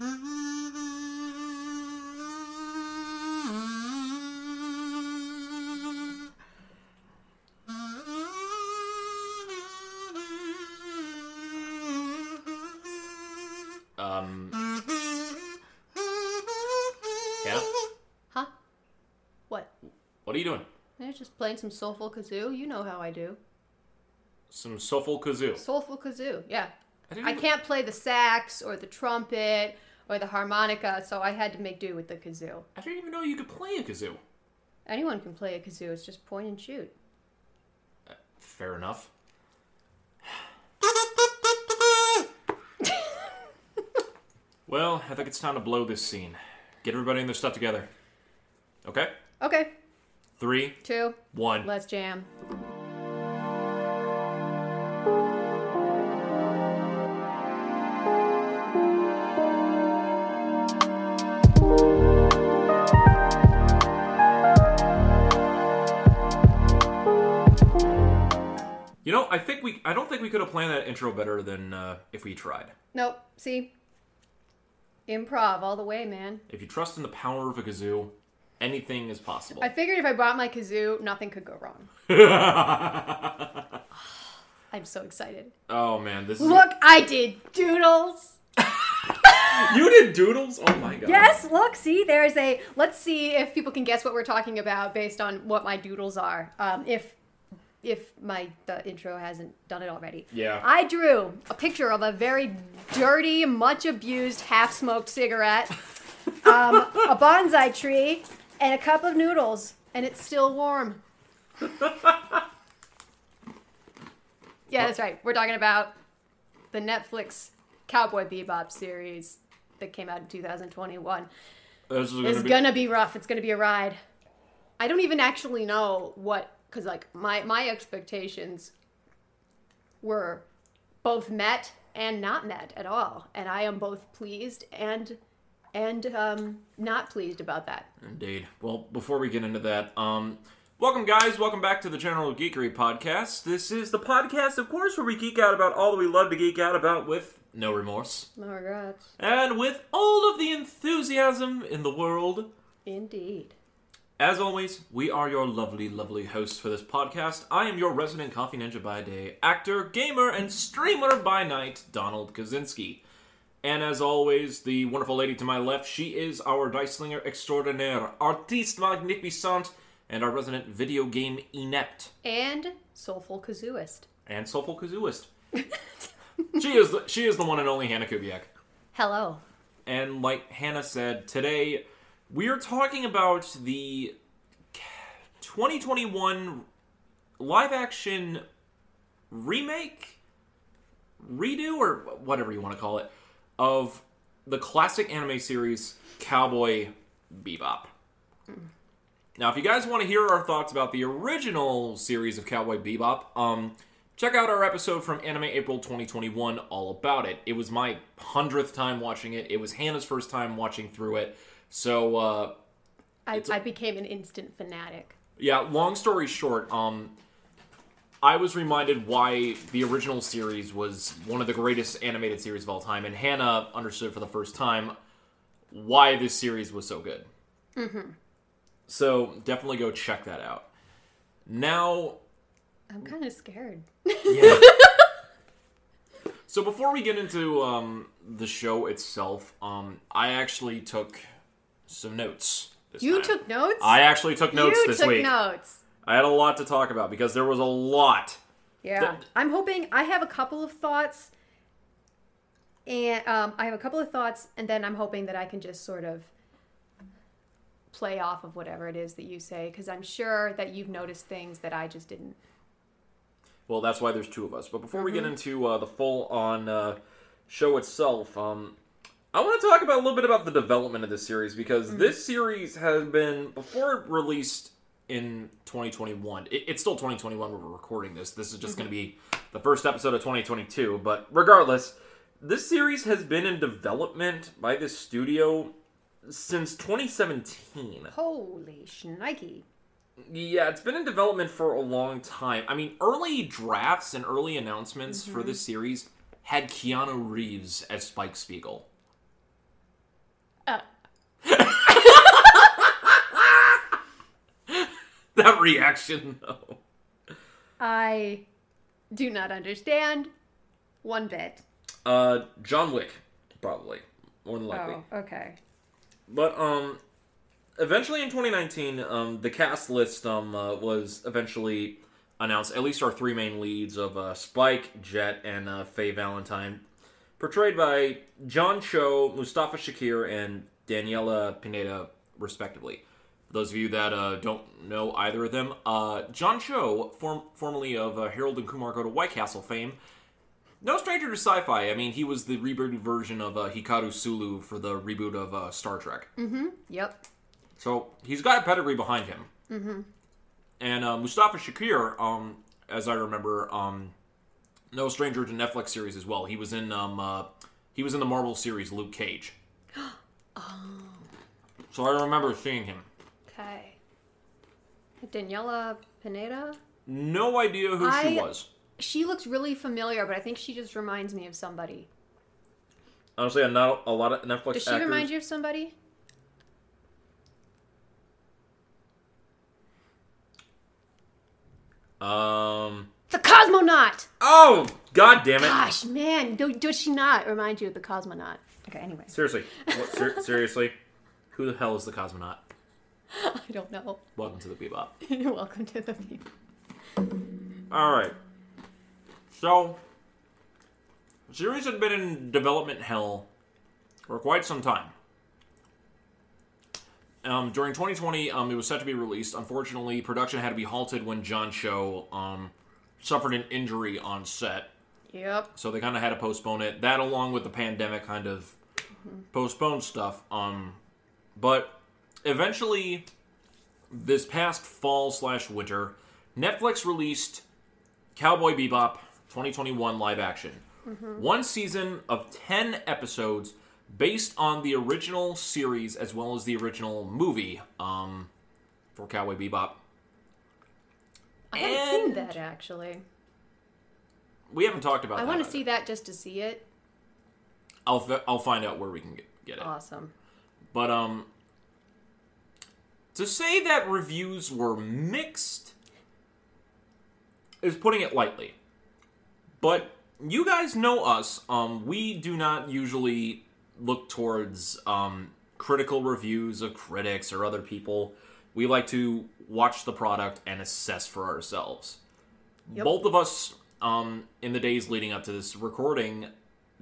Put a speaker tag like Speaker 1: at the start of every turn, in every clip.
Speaker 1: Um. Hannah,
Speaker 2: Huh? What?
Speaker 1: what are you doing?
Speaker 2: They're just playing some soulful kazoo. You know how I do.
Speaker 1: Some soulful kazoo.
Speaker 2: Soulful kazoo, yeah.
Speaker 1: didn't
Speaker 2: I can't play the sax or the trumpet or the harmonica, so I had to make do with the kazoo.
Speaker 1: I didn't even know you could play a kazoo.
Speaker 2: Anyone can play a kazoo, it's just point and shoot.
Speaker 1: Fair enough. well, I think it's time to blow this scene. Get everybody and their stuff together. Okay?
Speaker 2: Okay,
Speaker 1: Three,
Speaker 2: two,
Speaker 1: one.
Speaker 2: let's jam.
Speaker 1: I don't think we could have planned that intro better than uh, if we tried.
Speaker 2: Nope, see? Improv all the way, man.
Speaker 1: If you trust in the power of a kazoo, anything is possible.
Speaker 2: I figured if I brought my kazoo, nothing could go wrong. I'm so excited.
Speaker 1: oh man, this is.
Speaker 2: Look, I did doodles.
Speaker 1: You did doodles? Oh my god.
Speaker 2: Yes, look, see, there's a. Let's see if people can guess what we're talking about based on what my doodles are. Um, if if my the intro hasn't done it already.
Speaker 1: Yeah.
Speaker 2: I drew a picture of a very dirty, much abused, half smoked cigarette, um, a bonsai tree, and a cup of noodles, and it's still warm. yeah, that's right. We're talking about the Netflix Cowboy Bebop series that came out in 2021.
Speaker 1: This is gonna
Speaker 2: It's
Speaker 1: be-
Speaker 2: gonna be rough. It's gonna be a ride. I don't even actually know what, because like my my expectations were both met and not met at all, and I am both pleased and and um, not pleased about that.
Speaker 1: Indeed. Well, before we get into that, um, welcome guys, welcome back to the General Geekery podcast. This is the podcast, of course, where we geek out about all that we love to geek out about with no remorse
Speaker 2: No regrets.
Speaker 1: and with all of the enthusiasm in the world.
Speaker 2: Indeed.
Speaker 1: As always, we are your lovely, lovely hosts for this podcast. I am your resident coffee ninja by day, actor, gamer, and streamer by night, Donald Kaczynski. And as always, the wonderful lady to my left, she is our dice slinger extraordinaire, artiste magnificent, and our resident video game inept
Speaker 2: And soulful kazooist.
Speaker 1: and soulful kazooist. she is the, she is the one and only Hannah Kubiak.
Speaker 2: Hello.
Speaker 1: And like Hannah said, today we are talking about the 2021 live action remake, redo, or whatever you want to call it, of the classic anime series Cowboy Bebop. Now, if you guys want to hear our thoughts about the original series of Cowboy Bebop, um, check out our episode from Anime April 2021 all about it. It was my hundredth time watching it. It was Hannah's first time watching through it. So, uh,
Speaker 2: I, I became an instant fanatic.
Speaker 1: yeah, long story short, um, I was reminded why the original series was one of the greatest animated series of all time, and Hannah understood for the first time why this series was so good. Mm-hmm. So definitely go check that out. Now,
Speaker 2: I'm kind of scared.
Speaker 1: yeah. so before we get into um, the show itself, um, I actually took some notes.
Speaker 2: You
Speaker 1: time.
Speaker 2: took notes?
Speaker 1: I actually took notes
Speaker 2: you
Speaker 1: this
Speaker 2: took
Speaker 1: week.
Speaker 2: notes.
Speaker 1: I had a lot to talk about because there was a lot.
Speaker 2: Yeah,
Speaker 1: Th-
Speaker 2: I'm hoping. I have a couple of thoughts, and um, I have a couple of thoughts, and then I'm hoping that I can just sort of play off of whatever it is that you say, because I'm sure that you've noticed things that I just didn't.
Speaker 1: Well, that's why there's two of us. But before we get
Speaker 2: Mm-hmm.
Speaker 1: into uh, the full on uh, show itself, um, I want to talk about a little bit about the development of this series because
Speaker 2: Mm-hmm.
Speaker 1: this series has been before it released in 2021. It, it's still 2021 when we're recording this. This is just going to be the first episode of 2022. But regardless, this series has been in development by this studio since 2017.
Speaker 2: Holy shnikey!
Speaker 1: Yeah, it's been in development for a long time. I mean, early drafts and early announcements for this series had Keanu Reeves as Spike Spiegel.
Speaker 2: Uh,
Speaker 1: that reaction, though.
Speaker 2: I do not understand one bit.
Speaker 1: Uh, John Wick, probably more than likely.
Speaker 2: Oh, okay.
Speaker 1: But um, eventually in 2019, um, the cast list um uh, was eventually announced. At least our three main leads of uh, Spike, Jet, and uh, Faye Valentine, portrayed by John Cho, Mustafa Shakir, and Daniela Pineda, respectively. For those of you that uh, don't know either of them, uh, John Cho, form- formerly of uh, Harold and Kumar Go to White Castle fame, no stranger to sci-fi. I mean, he was the rebooted version of uh, Hikaru Sulu for the reboot of uh, Star Trek.
Speaker 2: Yep.
Speaker 1: So he's got a pedigree behind him. Mm-hmm. And uh, Mustafa Shakir, um, as I remember, um, no stranger to Netflix series as well. He was in um, uh, he was in the Marvel series Luke Cage. oh. So I remember seeing him.
Speaker 2: Okay. Daniela Pineda?
Speaker 1: No idea who she was.
Speaker 2: She looks really familiar, but I think she just reminds me of somebody.
Speaker 1: Honestly, I'm not a lot of Netflix
Speaker 2: Does she
Speaker 1: actors.
Speaker 2: remind you of somebody?
Speaker 1: Um.
Speaker 2: The Cosmonaut!
Speaker 1: Oh, god damn it!
Speaker 2: Gosh, man, do, does she not remind you of the Cosmonaut? Okay, anyway.
Speaker 1: Seriously, what, ser- seriously, who the hell is the cosmonaut?
Speaker 2: I don't know.
Speaker 1: Welcome to the Bebop.
Speaker 2: Welcome to the people.
Speaker 1: All right. So, the series had been in development hell for quite some time. Um, during 2020, um, it was set to be released. Unfortunately, production had to be halted when John Cho um, suffered an injury on set,
Speaker 2: Yep.
Speaker 1: so they kind of had to postpone it. That, along with the pandemic, kind of postponed stuff. Um, but eventually, this past fall slash winter, Netflix released Cowboy Bebop 2021 live action. One season of 10 episodes based on the original series as well as the original movie um, for Cowboy Bebop.
Speaker 2: I haven't seen that actually.
Speaker 1: We haven't talked about that.
Speaker 2: I
Speaker 1: that.
Speaker 2: want to
Speaker 1: either.
Speaker 2: see that just to see it.
Speaker 1: I'll, fi- I'll find out where we can get, get it.
Speaker 2: Awesome.
Speaker 1: But um to say that reviews were mixed is putting it lightly. But you guys know us. Um we do not usually look towards um critical reviews of critics or other people. We like to watch the product and assess for ourselves.
Speaker 2: Yep.
Speaker 1: Both of us um in the days leading up to this recording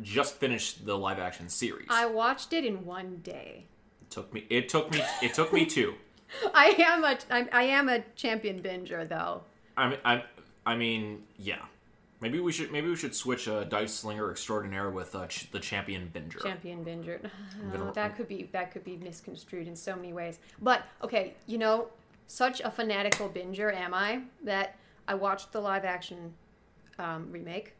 Speaker 1: just finished the live action series.
Speaker 2: I watched it in one day.
Speaker 1: It took me. It took me. It took me two.
Speaker 2: I am a I'm, I am a champion binger though.
Speaker 1: I mean, I, I mean, yeah. Maybe we should. Maybe we should switch a dice slinger extraordinaire with uh, ch- the champion binger.
Speaker 2: Champion binger. that could be that could be misconstrued in so many ways. But okay, you know, such a fanatical binger am I that I watched the live action um, remake.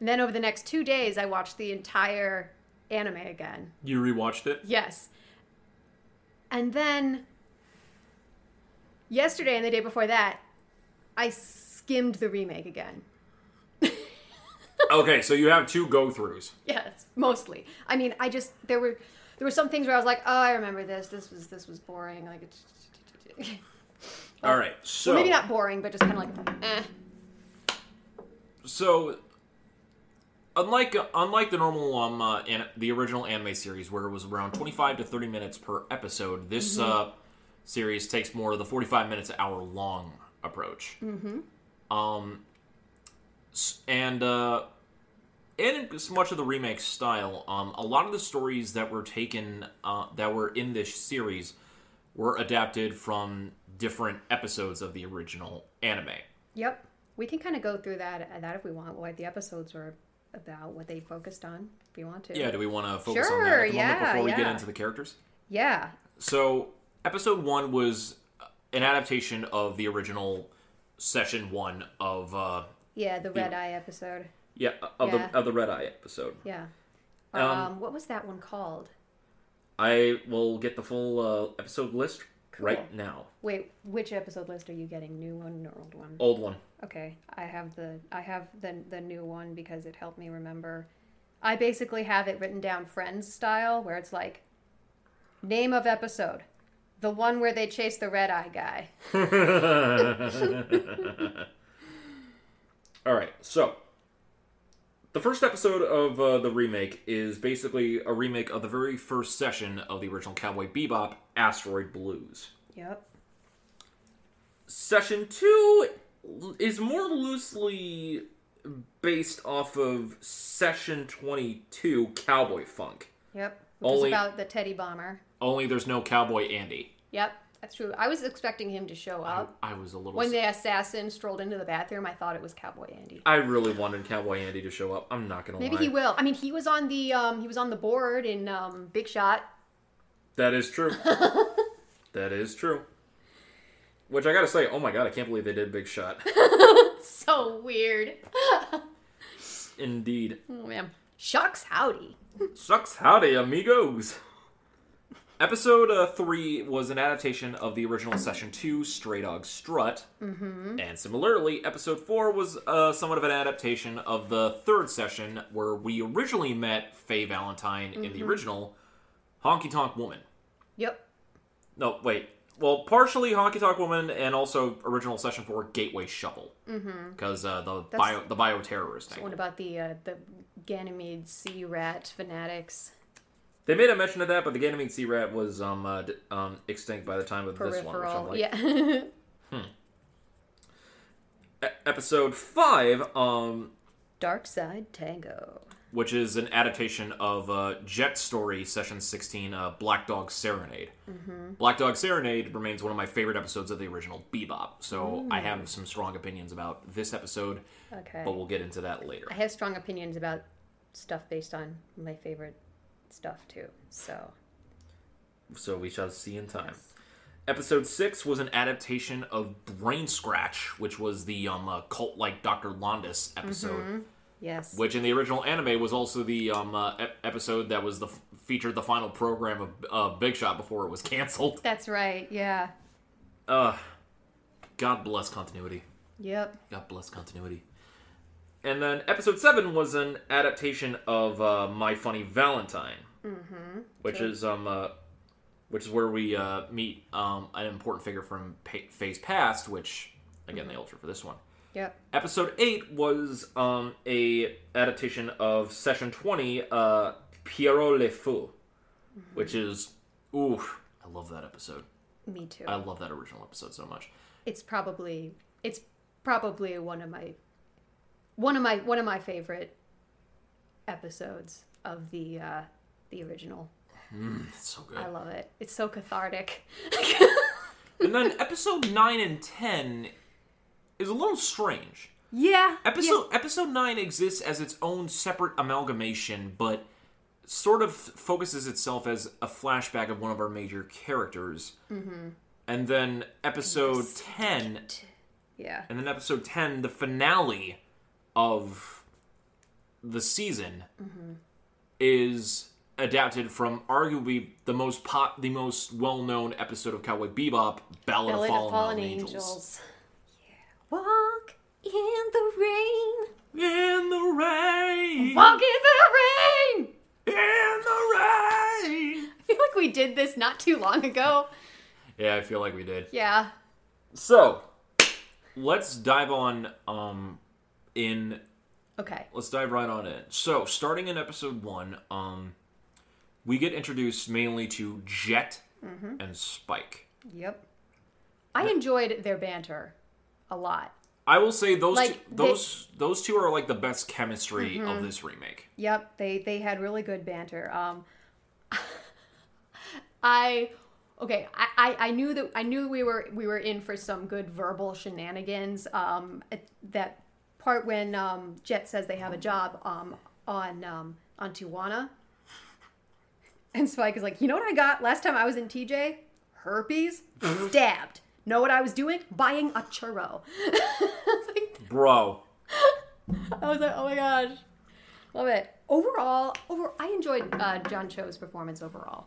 Speaker 2: And then over the next two days, I watched the entire anime again.
Speaker 1: you rewatched it.
Speaker 2: Yes. And then yesterday and the day before that, I skimmed the remake again.
Speaker 1: Okay, so you have two go throughs.
Speaker 2: Yes, mostly. I mean, I just there were there were some things where I was like, oh, I remember this. This was this was boring. Like it's
Speaker 1: All right, so
Speaker 2: well, maybe not boring, but just kind of like, eh.
Speaker 1: so unlike unlike the normal um uh, an, the original anime series where it was around 25 to 30 minutes per episode this uh series takes more of the 45 minutes hour long approach mm-hmm. um and uh in as much of the remake style um a lot of the stories that were taken uh that were in this series were adapted from different episodes of the original anime
Speaker 2: Yep. We can kind of go through that that if we want, what the episodes were about, what they focused on, if you want to.
Speaker 1: Yeah, do we want to focus on that at the
Speaker 2: yeah,
Speaker 1: before we get into the characters?
Speaker 2: Yeah.
Speaker 1: So, episode one was an adaptation of the original session one of uh
Speaker 2: Yeah, the red eye episode.
Speaker 1: yeah of
Speaker 2: Yeah.
Speaker 1: the of the Red Eye episode.
Speaker 2: Yeah.
Speaker 1: Um,
Speaker 2: Um, what was that one called?
Speaker 1: I will get the full uh, episode list right now.
Speaker 2: Wait, which episode list are you getting? New one or old one?
Speaker 1: Old one.
Speaker 2: Okay, I have the I have the the new one because it helped me remember. I basically have it written down Friends style, where it's like Name of episode. The one where they chase the red eye guy.
Speaker 1: All right, so the first episode of uh, the remake is basically a remake of the very first session of the original Cowboy Bebop, Asteroid Blues.
Speaker 2: Yep.
Speaker 1: Session two is more loosely based off of Session 22, Cowboy Funk.
Speaker 2: Yep. Which
Speaker 1: Only-
Speaker 2: is about the teddy bomber.
Speaker 1: Only there's no Cowboy Andy.
Speaker 2: Yep, that's true. I was expecting him to show up.
Speaker 1: I was a little.
Speaker 2: When the assassin strolled into the bathroom, I thought it was Cowboy Andy.
Speaker 1: I really wanted Cowboy Andy to show up. I'm not gonna
Speaker 2: Maybe
Speaker 1: lie.
Speaker 2: he will. I mean, he was on the um, he was on the board in um, Big Shot.
Speaker 1: That is true. that is true. Which I gotta say, oh my god, I can't believe they did Big Shot.
Speaker 2: So weird.
Speaker 1: Indeed.
Speaker 2: Oh man. Shucks, howdy.
Speaker 1: Sucks howdy, amigos. Episode uh, 3 was an adaptation of the original Session 2, Stray Dog Strut. Mm-hmm. And similarly, Episode 4 was uh, somewhat of an adaptation of the third session, where we originally met Faye Valentine in the original Honky Tonk Woman.
Speaker 2: Yep.
Speaker 1: No, wait. Well, partially Honky Tonk Woman, and also original Session 4 Gateway Shuffle. Because uh, the, bio, the bio bioterrorist
Speaker 2: What about the uh, the Ganymede sea rat fanatics?
Speaker 1: They made a mention of that, but the Ganymede Sea Rat was um, uh, d- um, extinct by the time of this one. Which I'm
Speaker 2: Peripheral.
Speaker 1: like,
Speaker 2: yeah.
Speaker 1: E- episode five, um,
Speaker 2: Dark Side Tango.
Speaker 1: which is an adaptation of uh, Jet Story Session 16, uh, Black Dog Serenade. Black Dog Serenade remains one of my favorite episodes of the original Bebop, so I have some strong opinions about this episode,
Speaker 2: Okay.
Speaker 1: but we'll get into that later.
Speaker 2: I have strong opinions about stuff based on my favorite stuff too. So
Speaker 1: So we shall see in time. Episode six was an adaptation of Brain Scratch, which was the um, uh, cult-like Dr. Londes episode.
Speaker 2: yes.
Speaker 1: which in the original anime was also the um, uh, ep- episode that was the featured the final program of uh, Big Shot before it was canceled.
Speaker 2: That's right. Yeah.
Speaker 1: Uh, God bless continuity.
Speaker 2: Yep.
Speaker 1: God bless continuity. And then episode seven was an adaptation of uh, My Funny Valentine, mm-hmm. which
Speaker 2: Okay.
Speaker 1: is um, uh, which is where we uh, meet um, an important figure from pa- Faye's Past, which again they alter for this one.
Speaker 2: Yep.
Speaker 1: Episode eight was um, a adaptation of Session Twenty, uh, Pierrot Le Fou, which is oof. I love that episode.
Speaker 2: Me too.
Speaker 1: I love that original episode so much.
Speaker 2: it's probably it's probably one of my one of my one of my favorite episodes of the uh the original.
Speaker 1: It's so good.
Speaker 2: I love it. It's so cathartic.
Speaker 1: and then episode nine and ten is a little strange.
Speaker 2: yeah.
Speaker 1: Episode episode nine exists as its own separate amalgamation, but sort of focuses itself as a flashback of one of our major characters. Mm-hmm. And then episode ten,
Speaker 2: Yeah.
Speaker 1: and then episode ten, the finale of the season, is adapted from arguably the most pop, the most well-known episode of Cowboy Bebop, Ballad,
Speaker 2: Ballad
Speaker 1: of Fallen,
Speaker 2: Fallen
Speaker 1: Angels.
Speaker 2: Angels. Yeah. Walk in the rain.
Speaker 1: In the rain,
Speaker 2: Walk in the rain.
Speaker 1: in the rain.
Speaker 2: I feel like we did this not too long ago.
Speaker 1: Yeah, I feel like we did.
Speaker 2: Yeah.
Speaker 1: So, let's dive on um in
Speaker 2: Okay.
Speaker 1: let's dive right on in. So, starting in episode 1, um we get introduced mainly to Jet and Spike.
Speaker 2: Yep. I enjoyed their banter a lot.
Speaker 1: I will say those
Speaker 2: Like,
Speaker 1: two,
Speaker 2: they- Mm-hmm.
Speaker 1: those those two are like the best chemistry of this remake.
Speaker 2: Yep, they they had really good banter. Um, I okay, I, I, I knew that I knew we were we were in for some good verbal shenanigans. Um, that part when um, Jet says they have a job um on um on Tijuana, and Spike is like, you know what I got last time I was in TJ? Herpes, stabbed. Know what I was doing? Buying a churro. Like,
Speaker 1: Bro,
Speaker 2: I was like, oh my gosh, love it. Overall, over I enjoyed uh, John Cho's performance overall.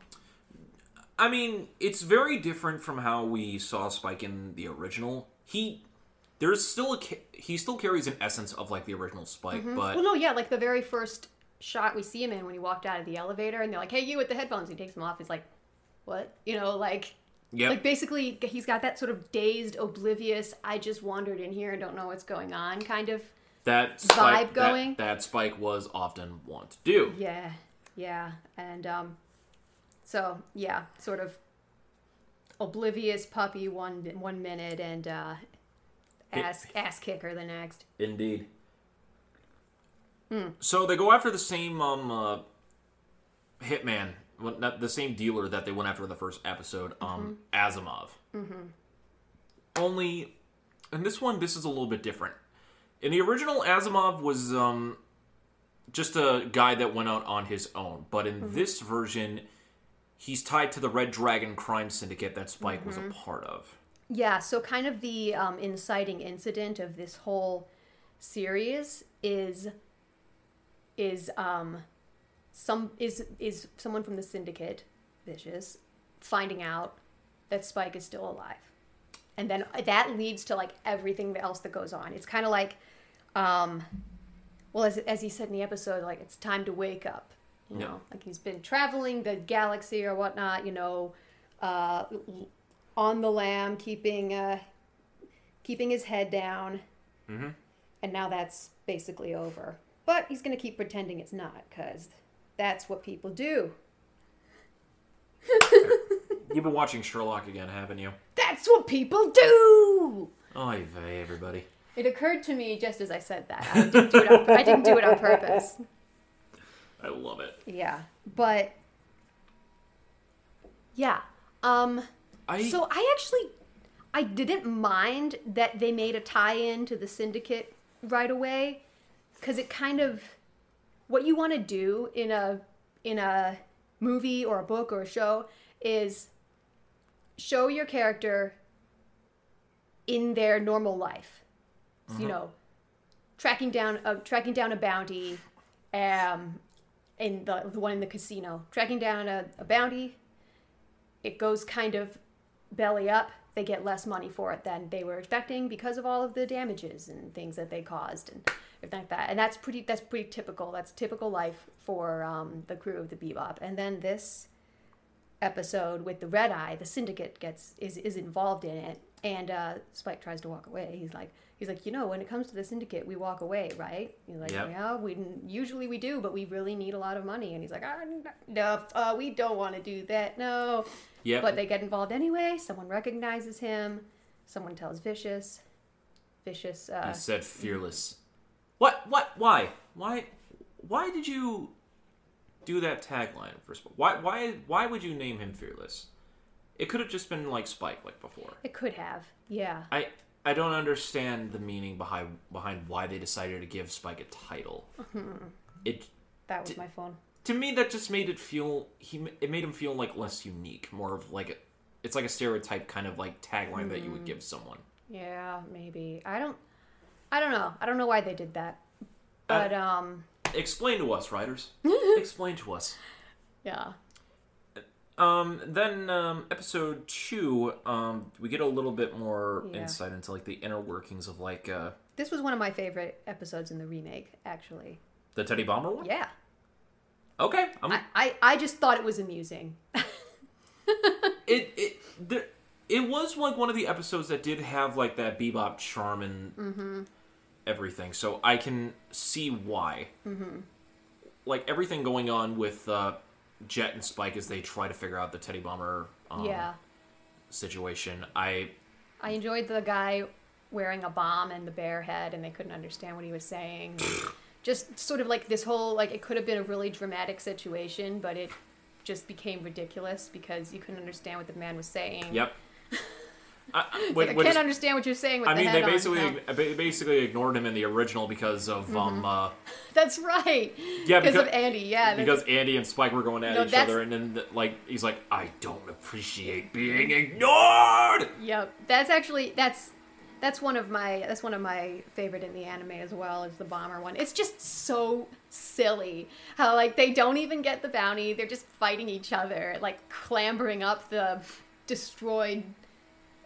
Speaker 1: I mean, it's very different from how we saw Spike in the original. He there's still a he still carries an essence of like the original Spike, but
Speaker 2: Well, no, yeah, like the very first shot we see him in when he walked out of the elevator, and they're like, "Hey, you with the headphones." He takes them off. He's like, what? You know, like
Speaker 1: Yep.
Speaker 2: like basically he's got that sort of dazed, oblivious, I just wandered in here and don't know what's going on kind of.
Speaker 1: that Spike,
Speaker 2: vibe going.
Speaker 1: That, that Spike was often want to do.
Speaker 2: Yeah. Yeah. And um so yeah, sort of oblivious puppy one one minute and uh ass ass kicker the next.
Speaker 1: Indeed.
Speaker 2: Hmm.
Speaker 1: So they go after the same um uh, hitman, well, not the same dealer that they went after in the first episode, um Asimov. Mm-hmm. Only, in this one, this is a little bit different. In the original, Asimov was um just a guy that went out on his own, but in
Speaker 2: Mm-hmm.
Speaker 1: this version, he's tied to the Red Dragon crime syndicate that Spike was a
Speaker 2: Mm-hmm.
Speaker 1: part of.
Speaker 2: Yeah, so kind of the um, inciting incident of this whole series is is um some is is someone from the syndicate, vicious, finding out that Spike is still alive, and then that leads to like everything else that goes on. It's kind of like, um, well, as as he said in the episode, like it's time to wake up. You
Speaker 1: Yeah.
Speaker 2: know, like he's been traveling the galaxy or whatnot. You know, uh, on the lam, keeping uh, keeping his head down,
Speaker 1: Mhm.
Speaker 2: and now that's basically over. But he's gonna keep pretending it's not, cause that's what people do.
Speaker 1: You've been watching Sherlock again, haven't you?
Speaker 2: That's what people do.
Speaker 1: Oy vey, everybody.
Speaker 2: It occurred to me just as I said that. I didn't do it on, I didn't do it on purpose.
Speaker 1: I love it.
Speaker 2: Yeah, but yeah. Um.
Speaker 1: I
Speaker 2: So I actually, I didn't mind that they made a tie-in to the Syndicate right away, because it kind of, what you want to do in a in a movie or a book or a show is show your character in their normal life. So, you know, tracking down uh, tracking down a bounty, um, in the the one in the casino, tracking down a, a bounty. It goes kind of belly up. They get less money for it than they were expecting because of all of the damages and things that they caused and like that. And that's pretty that's pretty typical. That's typical life for um, the crew of the Bebop. And then this episode with the red eye, the syndicate gets is is involved in it, and uh, Spike tries to walk away. He's like he's like you know when it comes to the syndicate, we walk away, right? He's like
Speaker 1: Yep.
Speaker 2: yeah, we usually we do, but we really need a lot of money. And he's like ah, no, uh, we don't want to do that, no.
Speaker 1: yep.
Speaker 2: But they get involved anyway. Someone recognizes him. Someone tells Vicious. Vicious. Uh,
Speaker 1: He said fearless. What? What? Why? Why? Why did you do that tagline for Spike? Why? Why? Why would you name him fearless? It could have just been like Spike, like before.
Speaker 2: it could have. Yeah.
Speaker 1: I I don't understand the meaning behind behind why they decided to give Spike a title. Mm-hmm. It
Speaker 2: That was
Speaker 1: Did-
Speaker 2: my phone.
Speaker 1: to me that just made it feel he it made him feel like less unique, more of like a, it's like a stereotype kind of like tagline that you would mm-hmm. give someone.
Speaker 2: Yeah, maybe. I don't. I don't know. I don't know why they did that. Uh, but um.
Speaker 1: Explain to us, writers. Explain to us.
Speaker 2: Yeah.
Speaker 1: Um, then um, episode two, um, we get a little bit more
Speaker 2: Yeah.
Speaker 1: insight into like the inner workings of like uh,
Speaker 2: This was one of my favorite episodes in the remake. Actually.
Speaker 1: the Teddy Bomber one.
Speaker 2: Yeah.
Speaker 1: Okay, I'm,
Speaker 2: I. I, I just thought it was amusing.
Speaker 1: it it there, it was like one of the episodes that did have like that bebop charm and
Speaker 2: Mm-hmm.
Speaker 1: everything. So I can see why. Mm-hmm. Like everything going on with uh, Jet and Spike as they try to figure out the Teddy Bomber um,
Speaker 2: yeah.
Speaker 1: situation. I
Speaker 2: I enjoyed the guy wearing a bomb and the bear head, and they couldn't understand what he was saying. just sort of like this whole like it could have been a really dramatic situation, but it just became ridiculous because you couldn't understand what the man was saying.
Speaker 1: yep. I, I,
Speaker 2: Like, I can't understand what you're saying with
Speaker 1: I
Speaker 2: the
Speaker 1: mean, they
Speaker 2: on.
Speaker 1: basically ba- basically ignored him in the original because of
Speaker 2: Mm-hmm.
Speaker 1: um uh,
Speaker 2: That's right.
Speaker 1: yeah
Speaker 2: because
Speaker 1: because
Speaker 2: of Andy. Yeah.
Speaker 1: because Andy and Spike were going at
Speaker 2: No,
Speaker 1: each
Speaker 2: that's-
Speaker 1: other, and then like he's like, I don't appreciate being ignored.
Speaker 2: Yep. That's actually that's that's one of my that's one of my favorite in the anime as well is the bomber one. It's just so silly how like they don't even get the bounty. They're just fighting each other, like clambering up the destroyed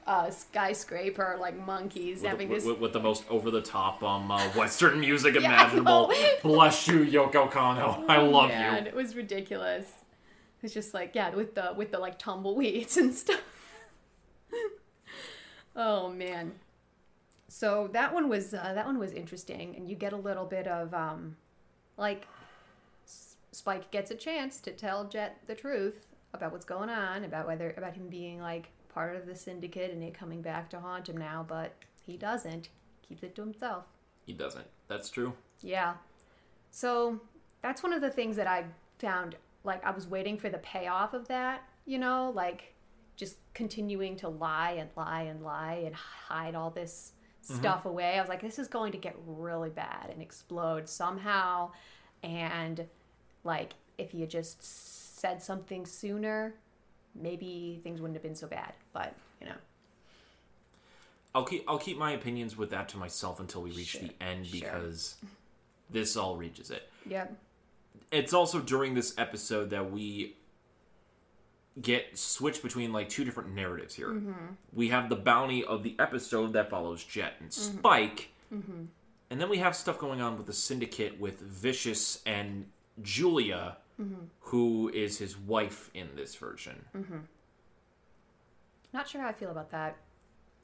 Speaker 2: uh, skyscraper like monkeys,
Speaker 1: With,
Speaker 2: having
Speaker 1: with,
Speaker 2: this.
Speaker 1: with- the most over the top um uh, Western music
Speaker 2: Yeah,
Speaker 1: imaginable. Bless you, Yoko Kanno. I love
Speaker 2: Man,
Speaker 1: you.
Speaker 2: it was ridiculous. It's just like yeah, with the with the like tumbleweeds and stuff. oh man. So that one was uh, that one was interesting, and you get a little bit of um, like S- Spike gets a chance to tell Jet the truth about what's going on, about whether about him being like part of the syndicate and it coming back to haunt him now, but he doesn't. Keeps it to himself.
Speaker 1: He doesn't. That's true.
Speaker 2: Yeah. So that's one of the things that I found like I was waiting for the payoff of that, you know, like just continuing to lie and lie and lie and hide all this mm-hmm. stuff away. I was like, this is going to get really bad and explode somehow. And like, if you just said something sooner, maybe things wouldn't have been so bad. But, you know,
Speaker 1: I'll keep I'll keep my opinions with that to myself until we reach
Speaker 2: Sure,
Speaker 1: the end
Speaker 2: sure.
Speaker 1: because this all reaches it.
Speaker 2: yeah.
Speaker 1: It's also during this episode that we get switched between like two different narratives here.
Speaker 2: Mm-hmm.
Speaker 1: We have the bounty of the episode that follows Jet and Spike,
Speaker 2: Mm-hmm.
Speaker 1: and then we have stuff going on with the syndicate with Vicious and Julia,
Speaker 2: Mm-hmm.
Speaker 1: who is his wife in this version. Mm-hmm.
Speaker 2: Not sure how I feel about that.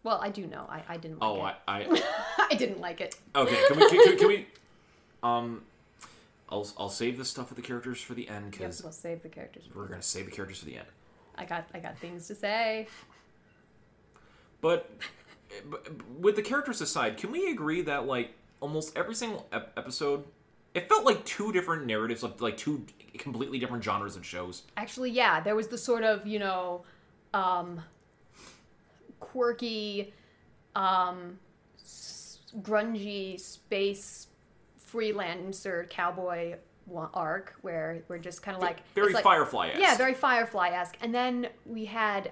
Speaker 2: Well, I do know. I, I didn't like
Speaker 1: Oh,
Speaker 2: it.
Speaker 1: I, I
Speaker 2: I didn't like it.
Speaker 1: Okay, can we can, can, can we um I'll I'll save the stuff with the characters for the end
Speaker 2: Yep,
Speaker 1: because
Speaker 2: we'll save the characters.
Speaker 1: we're gonna save the characters for the end.
Speaker 2: I got I got things to say.
Speaker 1: But, but with the characters aside, can we agree that like almost every single ep- episode, it felt like two different narratives, of like two completely different genres and shows.
Speaker 2: Actually, yeah, there was the sort of, you know, um quirky um s- grungy space freelancer cowboy arc where we're just kind of like
Speaker 1: Very
Speaker 2: like-
Speaker 1: Firefly-esque.
Speaker 2: Yeah, very Firefly-esque. And then we had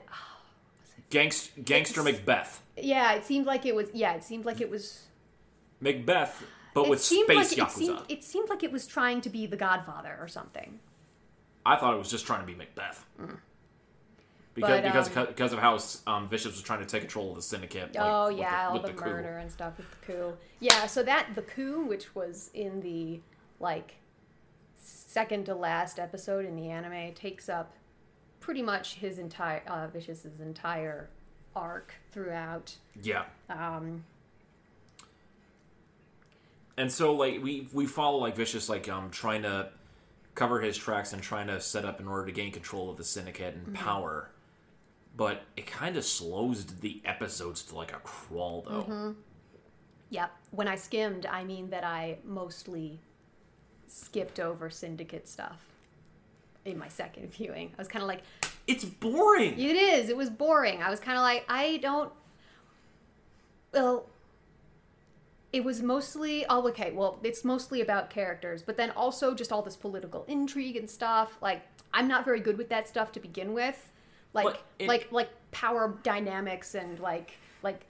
Speaker 1: Gangst, gangster
Speaker 2: It's-
Speaker 1: Macbeth,
Speaker 2: yeah, it seemed like it was yeah, it seemed like it was
Speaker 1: Macbeth, but
Speaker 2: it
Speaker 1: with
Speaker 2: seemed
Speaker 1: space
Speaker 2: like
Speaker 1: yakuza.
Speaker 2: it seemed it seemed like it was trying to be the Godfather or something.
Speaker 1: I thought it was just trying to be Macbeth. Because,
Speaker 2: But,
Speaker 1: because
Speaker 2: um,
Speaker 1: because of how um, Vicious was trying to take control of the syndicate. like,
Speaker 2: oh
Speaker 1: with the-
Speaker 2: yeah, all the,
Speaker 1: coup.
Speaker 2: murder and stuff with the coup. Yeah, so that the coup, which was in the like second to last episode in the anime, takes up pretty much his entire uh, Vicious's entire arc throughout.
Speaker 1: Yeah.
Speaker 2: Um,
Speaker 1: and so like we we follow like vicious like um trying to cover his tracks and trying to set up in order to gain control of the syndicate
Speaker 2: Mm-hmm.
Speaker 1: and power but it kind of slows the episodes to like a crawl though
Speaker 2: Mm-hmm. yep. When I skimmed, I mean that I mostly skipped over syndicate stuff in my second viewing. I was kind of like,
Speaker 1: it's boring
Speaker 2: It is. It was boring. I was kind of like, I don't. Well, it was mostly. Oh, okay. Well, it's mostly about characters, but then also just all this political intrigue and stuff. Like, I'm not very good with that stuff to begin with. Like,
Speaker 1: it-
Speaker 2: like, like power dynamics and like, like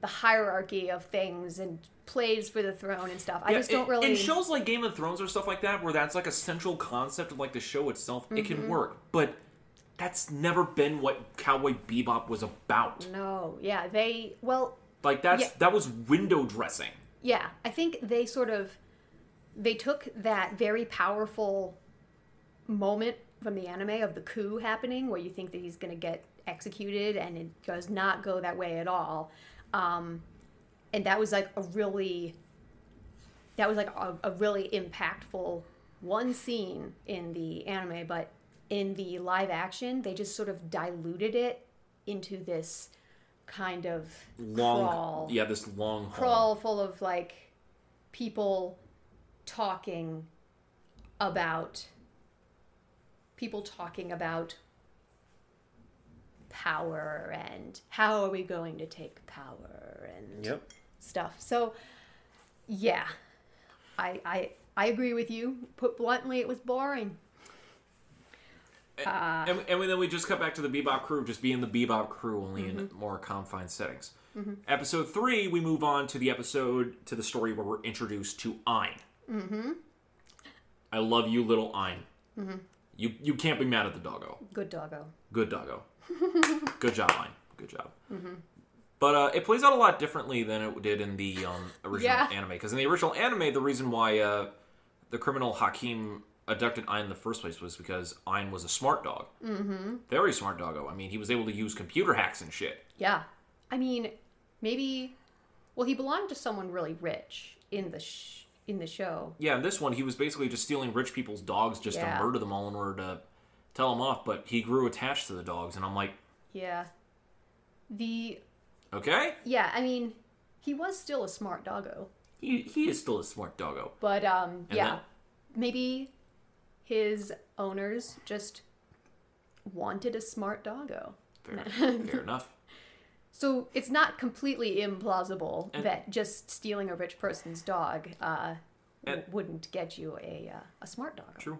Speaker 2: the hierarchy of things and plays for the throne and stuff. I
Speaker 1: Yeah,
Speaker 2: just don't
Speaker 1: in-
Speaker 2: really.
Speaker 1: in shows like game of thrones or stuff like that where that's like a central concept of like the show itself it
Speaker 2: Mm-hmm.
Speaker 1: can work but that's never been what cowboy bebop was about
Speaker 2: no. Yeah. They. Well,
Speaker 1: like that's
Speaker 2: Yeah.
Speaker 1: that was window dressing
Speaker 2: Yeah, I think they sort of they took that very powerful moment from the anime of the coup happening where you think that he's going to get executed and it does not go that way at all. Um, and that was like a really that was like a, a really impactful one scene in the anime, but in the live action, they just sort of diluted it into this kind of
Speaker 1: long
Speaker 2: crawl
Speaker 1: yeah this long haul.
Speaker 2: crawl full of like people talking about people talking about power and how are we going to take power and
Speaker 1: yep
Speaker 2: stuff. So yeah. I I I agree with you. Put bluntly, it was boring. Uh,
Speaker 1: and, and then we just cut back to the Bebop crew, just being the Bebop crew, only
Speaker 2: Mm-hmm.
Speaker 1: in more confined settings. Episode three, we move on to the episode to the story where we're introduced to Ein. Mm-hmm. I love you, little Ein.
Speaker 2: Mm-hmm.
Speaker 1: You you can't be mad at the doggo.
Speaker 2: Good doggo.
Speaker 1: Good doggo. Good job, Ein. Good job.
Speaker 2: Mm-hmm.
Speaker 1: But uh, it plays out a lot differently than it did in the um, original
Speaker 2: Yeah.
Speaker 1: anime. Because in the original anime, the reason why uh, the criminal Hakim abducted Ein in the first place was because Ein was a smart dog. Mm-hmm. Very smart doggo. I mean, he was able to use computer hacks and shit.
Speaker 2: Yeah. I mean, maybe. Well, he belonged to someone really rich in the sh- in the show.
Speaker 1: Yeah, in this one, he was basically just stealing rich people's dogs just
Speaker 2: Yeah.
Speaker 1: to murder them all in order to tell them off. But he grew attached to the dogs, and I'm like,
Speaker 2: Yeah. The
Speaker 1: okay,
Speaker 2: yeah, I mean, he was still a smart doggo,
Speaker 1: he he is still a smart doggo.
Speaker 2: but um,
Speaker 1: And
Speaker 2: yeah,
Speaker 1: then-
Speaker 2: maybe his owners just wanted a smart doggo.
Speaker 1: Fair, fair enough.
Speaker 2: So it's not completely implausible
Speaker 1: And-
Speaker 2: that just stealing a rich person's dog uh,
Speaker 1: And-
Speaker 2: wouldn't get you a uh, a smart dog.
Speaker 1: True.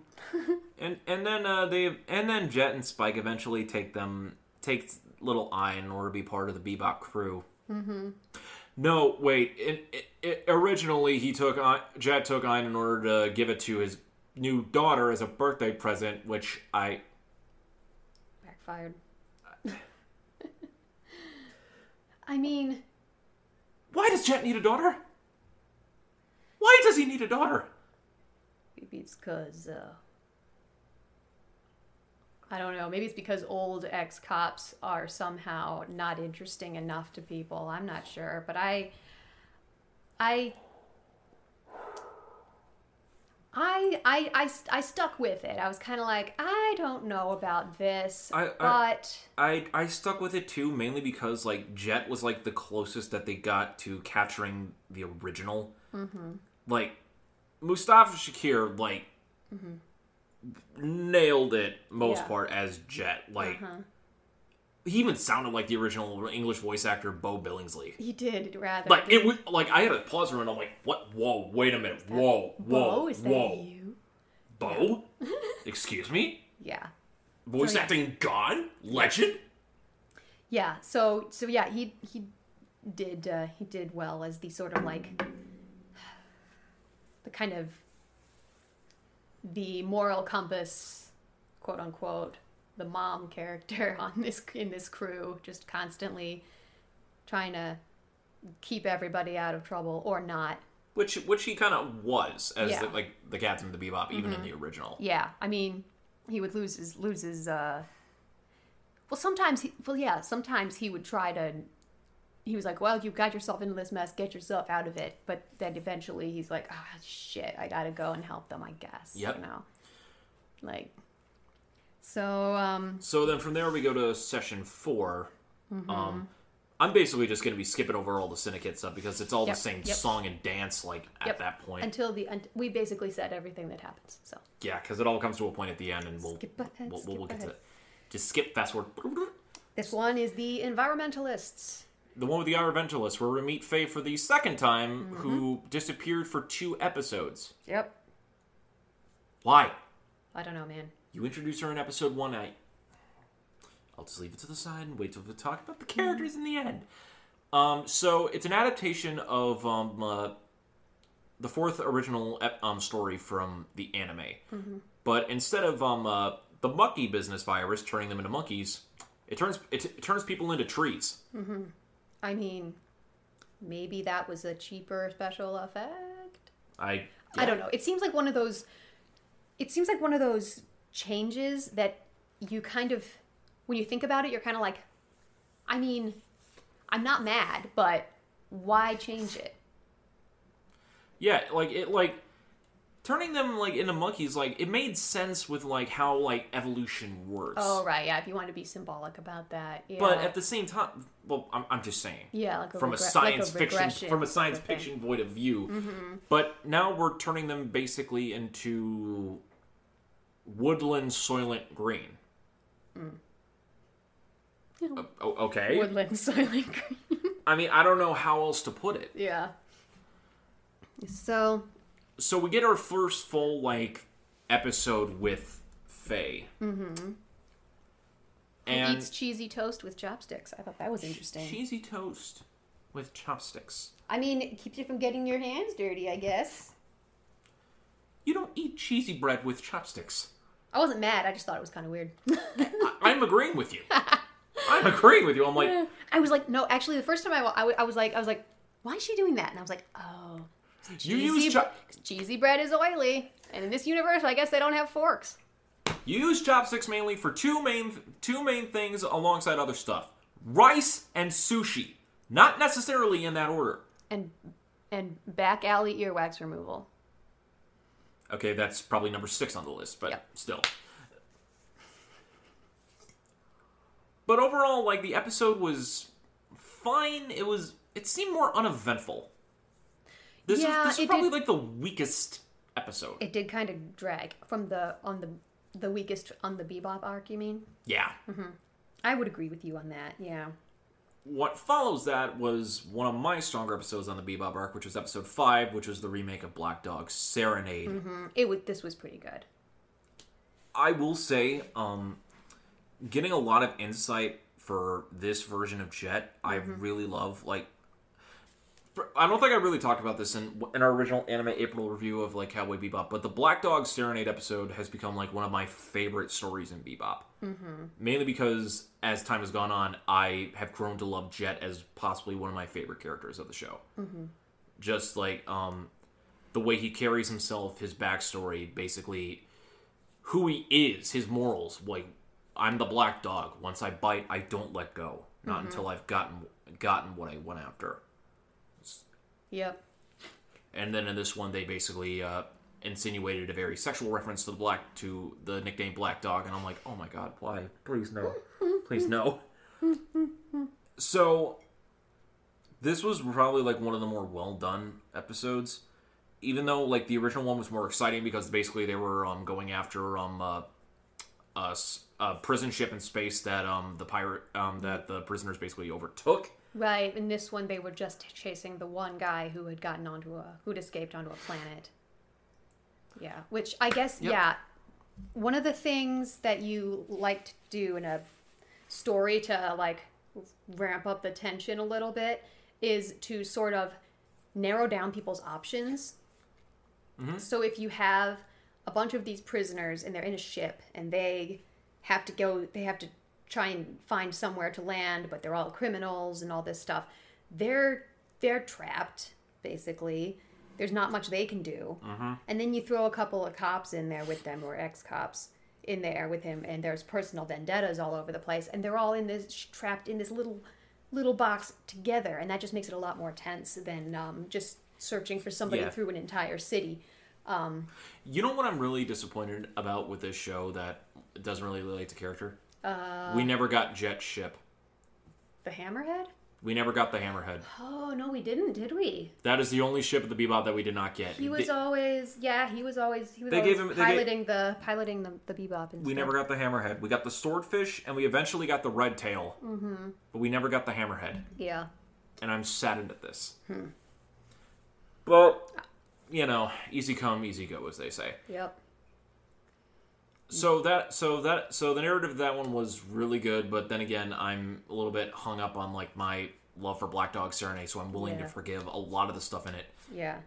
Speaker 1: and and then uh, they and then Jet and Spike eventually take them take little Ein in order to be part of the Bebop crew. Mm-hmm. No, wait. It, it, it, originally, he took Ein- Jet took Ein in order to give it to his new daughter as a birthday present, which I
Speaker 2: Backfired. I mean,
Speaker 1: Why does Jet need a daughter? Why does he need a daughter?
Speaker 2: maybe it's because uh, I don't know. Maybe it's because old ex cops are somehow not interesting enough to people. I'm not sure, but I, I. I, I, I, I stuck with it. I was kind of like, I don't know about this,
Speaker 1: I- I-
Speaker 2: but
Speaker 1: I I stuck with it too, mainly because like Jet was like the closest that they got to capturing the original. Mm-hmm. Like Mustafa Shakir, like nailed it most
Speaker 2: Yeah.
Speaker 1: part as Jet. Like he even sounded like the original English voice actor Beau Billingslea.
Speaker 2: he did rather.
Speaker 1: Like it was like I had a pause for a minute. I'm like, what? Whoa, wait a minute. Whoa, whoa,
Speaker 2: Beau, is that
Speaker 1: whoa.
Speaker 2: you?
Speaker 1: Beau? Excuse me.
Speaker 2: Yeah.
Speaker 1: Voice
Speaker 2: So, yeah.
Speaker 1: acting gone? Legend?
Speaker 2: Yeah. So so yeah, he he did uh, he did well as the sort of like the kind of the moral compass, quote unquote, the mom character on this in this crew, just constantly trying to keep everybody out of trouble or not.
Speaker 1: which which he kind of was as
Speaker 2: Yeah.
Speaker 1: the, like the captain of the bebop even in the original
Speaker 2: Yeah, I mean, he would lose his lose his. Uh... Well, sometimes he. Well, yeah, sometimes he would try to. He was like, "Well, you got yourself into this mess. Get yourself out of it." But then eventually, he's like, "Ah, shit! I gotta go and help them. I guess."
Speaker 1: Yep.
Speaker 2: You know, like. So, um,
Speaker 1: so then from there we go to session 4
Speaker 2: Mm-hmm.
Speaker 1: um i'm basically just going to be skipping over all the syndicate stuff because it's all
Speaker 2: Yep,
Speaker 1: the same
Speaker 2: yep.
Speaker 1: song and dance like at
Speaker 2: Yep.
Speaker 1: that point
Speaker 2: until the un- we basically said everything that happens. So
Speaker 1: yeah because it all comes to a point at the end and we'll
Speaker 2: Skip ahead,
Speaker 1: we'll,
Speaker 2: skip
Speaker 1: we'll, get to
Speaker 2: ahead.
Speaker 1: it just skip fast forward
Speaker 2: this one is the environmentalists.
Speaker 1: the one with the environmentalists where we meet faye for the second time
Speaker 2: Mm-hmm.
Speaker 1: who disappeared for two episodes
Speaker 2: Yep.
Speaker 1: why
Speaker 2: I don't know, man.
Speaker 1: You introduce her in episode one. I, I'll just leave it to the side and wait till we talk about the characters in the end. Um, so it's an adaptation of um, uh, the fourth original ep- um, story from the anime, but instead of um, uh, the monkey business virus turning them into monkeys, it turns it, it turns people into trees.
Speaker 2: I mean, maybe that was a cheaper special effect.
Speaker 1: I
Speaker 2: I don't know. It seems like one of those. It seems like one of those changes that you kind of, when you think about it, you're kind of like, I mean, I'm not mad, but why change it?
Speaker 1: Yeah, like it like turning them like into monkeys like it made sense with like how like evolution works.
Speaker 2: Oh right, yeah. If you want to be symbolic about that, yeah.
Speaker 1: But at the same time, well, I'm, I'm just saying
Speaker 2: yeah, like a
Speaker 1: from a
Speaker 2: regre-
Speaker 1: science
Speaker 2: like a
Speaker 1: fiction from a science
Speaker 2: sort of thing.
Speaker 1: fiction point of view.
Speaker 2: Mm-hmm.
Speaker 1: But now we're turning them basically into woodland soylent green. O- o- okay.
Speaker 2: Woodland Soylent Green.
Speaker 1: I mean, I don't know how else to put it.
Speaker 2: yeah. So
Speaker 1: So we get our first full like episode with Faye. Mm-hmm.
Speaker 2: he
Speaker 1: And
Speaker 2: eats cheesy toast with chopsticks. I thought that was interesting.
Speaker 1: cheesy toast with chopsticks.
Speaker 2: I mean, it keeps you from getting your hands dirty, I guess.
Speaker 1: You don't eat cheesy bread with chopsticks.
Speaker 2: I wasn't mad. I just thought it was kind of weird.
Speaker 1: I- I'm agreeing with you. I'm agreeing with you. I'm like,
Speaker 2: I was like, no, actually, the first time I, I, I was like, I was like, why is she doing that? And I was like, oh,
Speaker 1: you
Speaker 2: cheesy,
Speaker 1: use cho-
Speaker 2: cheesy bread is oily. And in this universe, I guess they don't have forks.
Speaker 1: You use chopsticks mainly for two main two main things alongside other stuff: rice and sushi. Not necessarily in that order.
Speaker 2: And and back alley earwax removal.
Speaker 1: Okay, that's probably number six on the list, but
Speaker 2: Yep.
Speaker 1: still. But overall, like the episode was fine. It was. It seemed more uneventful. This
Speaker 2: Yeah,
Speaker 1: was this was probably
Speaker 2: did-
Speaker 1: like the weakest episode.
Speaker 2: It did kind of drag from the on the the weakest on the bebop arc. You mean?
Speaker 1: yeah. Mm-hmm.
Speaker 2: I would agree with you on that. Yeah.
Speaker 1: What follows that was one of my stronger episodes on the Bebop arc, which was episode five, which was the remake of Black Dog Serenade.
Speaker 2: Mm, It was. This was pretty good.
Speaker 1: I will say, um, getting a lot of insight for this version of Jet, I really love. Like, I don't think I really talked about this in in our original anime April review of like Cowboy Bebop, but the Black Dog Serenade episode has become like one of my favorite stories in Bebop. Mm-hmm. Mainly because as time has gone on, I have grown to love Jet as possibly one of my favorite characters of the show. Just like um, the way he carries himself, his backstory, basically who he is, his morals. Like, I'm the black dog. Once I bite, I don't let go. Not until I've gotten gotten what I went after.
Speaker 2: Yep.
Speaker 1: And then in this one, they basically uh, insinuated a very sexual reference to the black to the nickname Black Dog, and I'm like, oh my god, why? Please no, please no. So, this was probably like one of the more well done episodes. Even though like the original one was more exciting because basically they were um, going after um uh, a, a prison ship in space that um the pirate um that the prisoners basically overtook.
Speaker 2: Right. In this one, they were just chasing the one guy who had gotten onto a who'd escaped onto a planet. Yeah. Which I guess
Speaker 1: Yep.
Speaker 2: yeah. One of the things that you like to do in a story to like ramp up the tension a little bit is to sort of narrow down people's options. Mm-hmm. So if you have a bunch of these prisoners and they're in a ship and they have to go, they have to try and find somewhere to land, but they're all criminals and all this stuff. They're they're trapped basically. There's not much they can do. And then you throw a couple of cops in there with them or ex cops in there with him, and there's personal vendettas all over the place, and they're all in this trapped in this little little box together, and that just makes it a lot more tense than um, just searching for somebody
Speaker 1: Yeah.
Speaker 2: through an entire city.
Speaker 1: You know what I'm really disappointed about with this show that doesn't really relate to character? Uh, we never got Jet Ship.
Speaker 2: The Hammerhead?
Speaker 1: We never got the Hammerhead.
Speaker 2: Oh no, we didn't, did we?
Speaker 1: That is the only ship of the Bebop that we did not get.
Speaker 2: He was
Speaker 1: They-
Speaker 2: always yeah, he was always he was
Speaker 1: They
Speaker 2: always
Speaker 1: gave him- they gave-
Speaker 2: piloting the piloting the, the bebop and
Speaker 1: we never got the Hammerhead. We got the Swordfish, and we eventually got the Red Tail. Mm-hmm. But we never got the Hammerhead.
Speaker 2: Yeah.
Speaker 1: and I'm saddened at this.
Speaker 2: Hmm.
Speaker 1: But you know, easy come, easy go, as they say.
Speaker 2: Yep.
Speaker 1: So that, so that, so the narrative of that one was really good. But then again, I'm a little bit hung up on like my love for Black Dog Serenade, so I'm willing
Speaker 2: Yeah.
Speaker 1: to forgive a lot of the stuff in it,
Speaker 2: Yeah.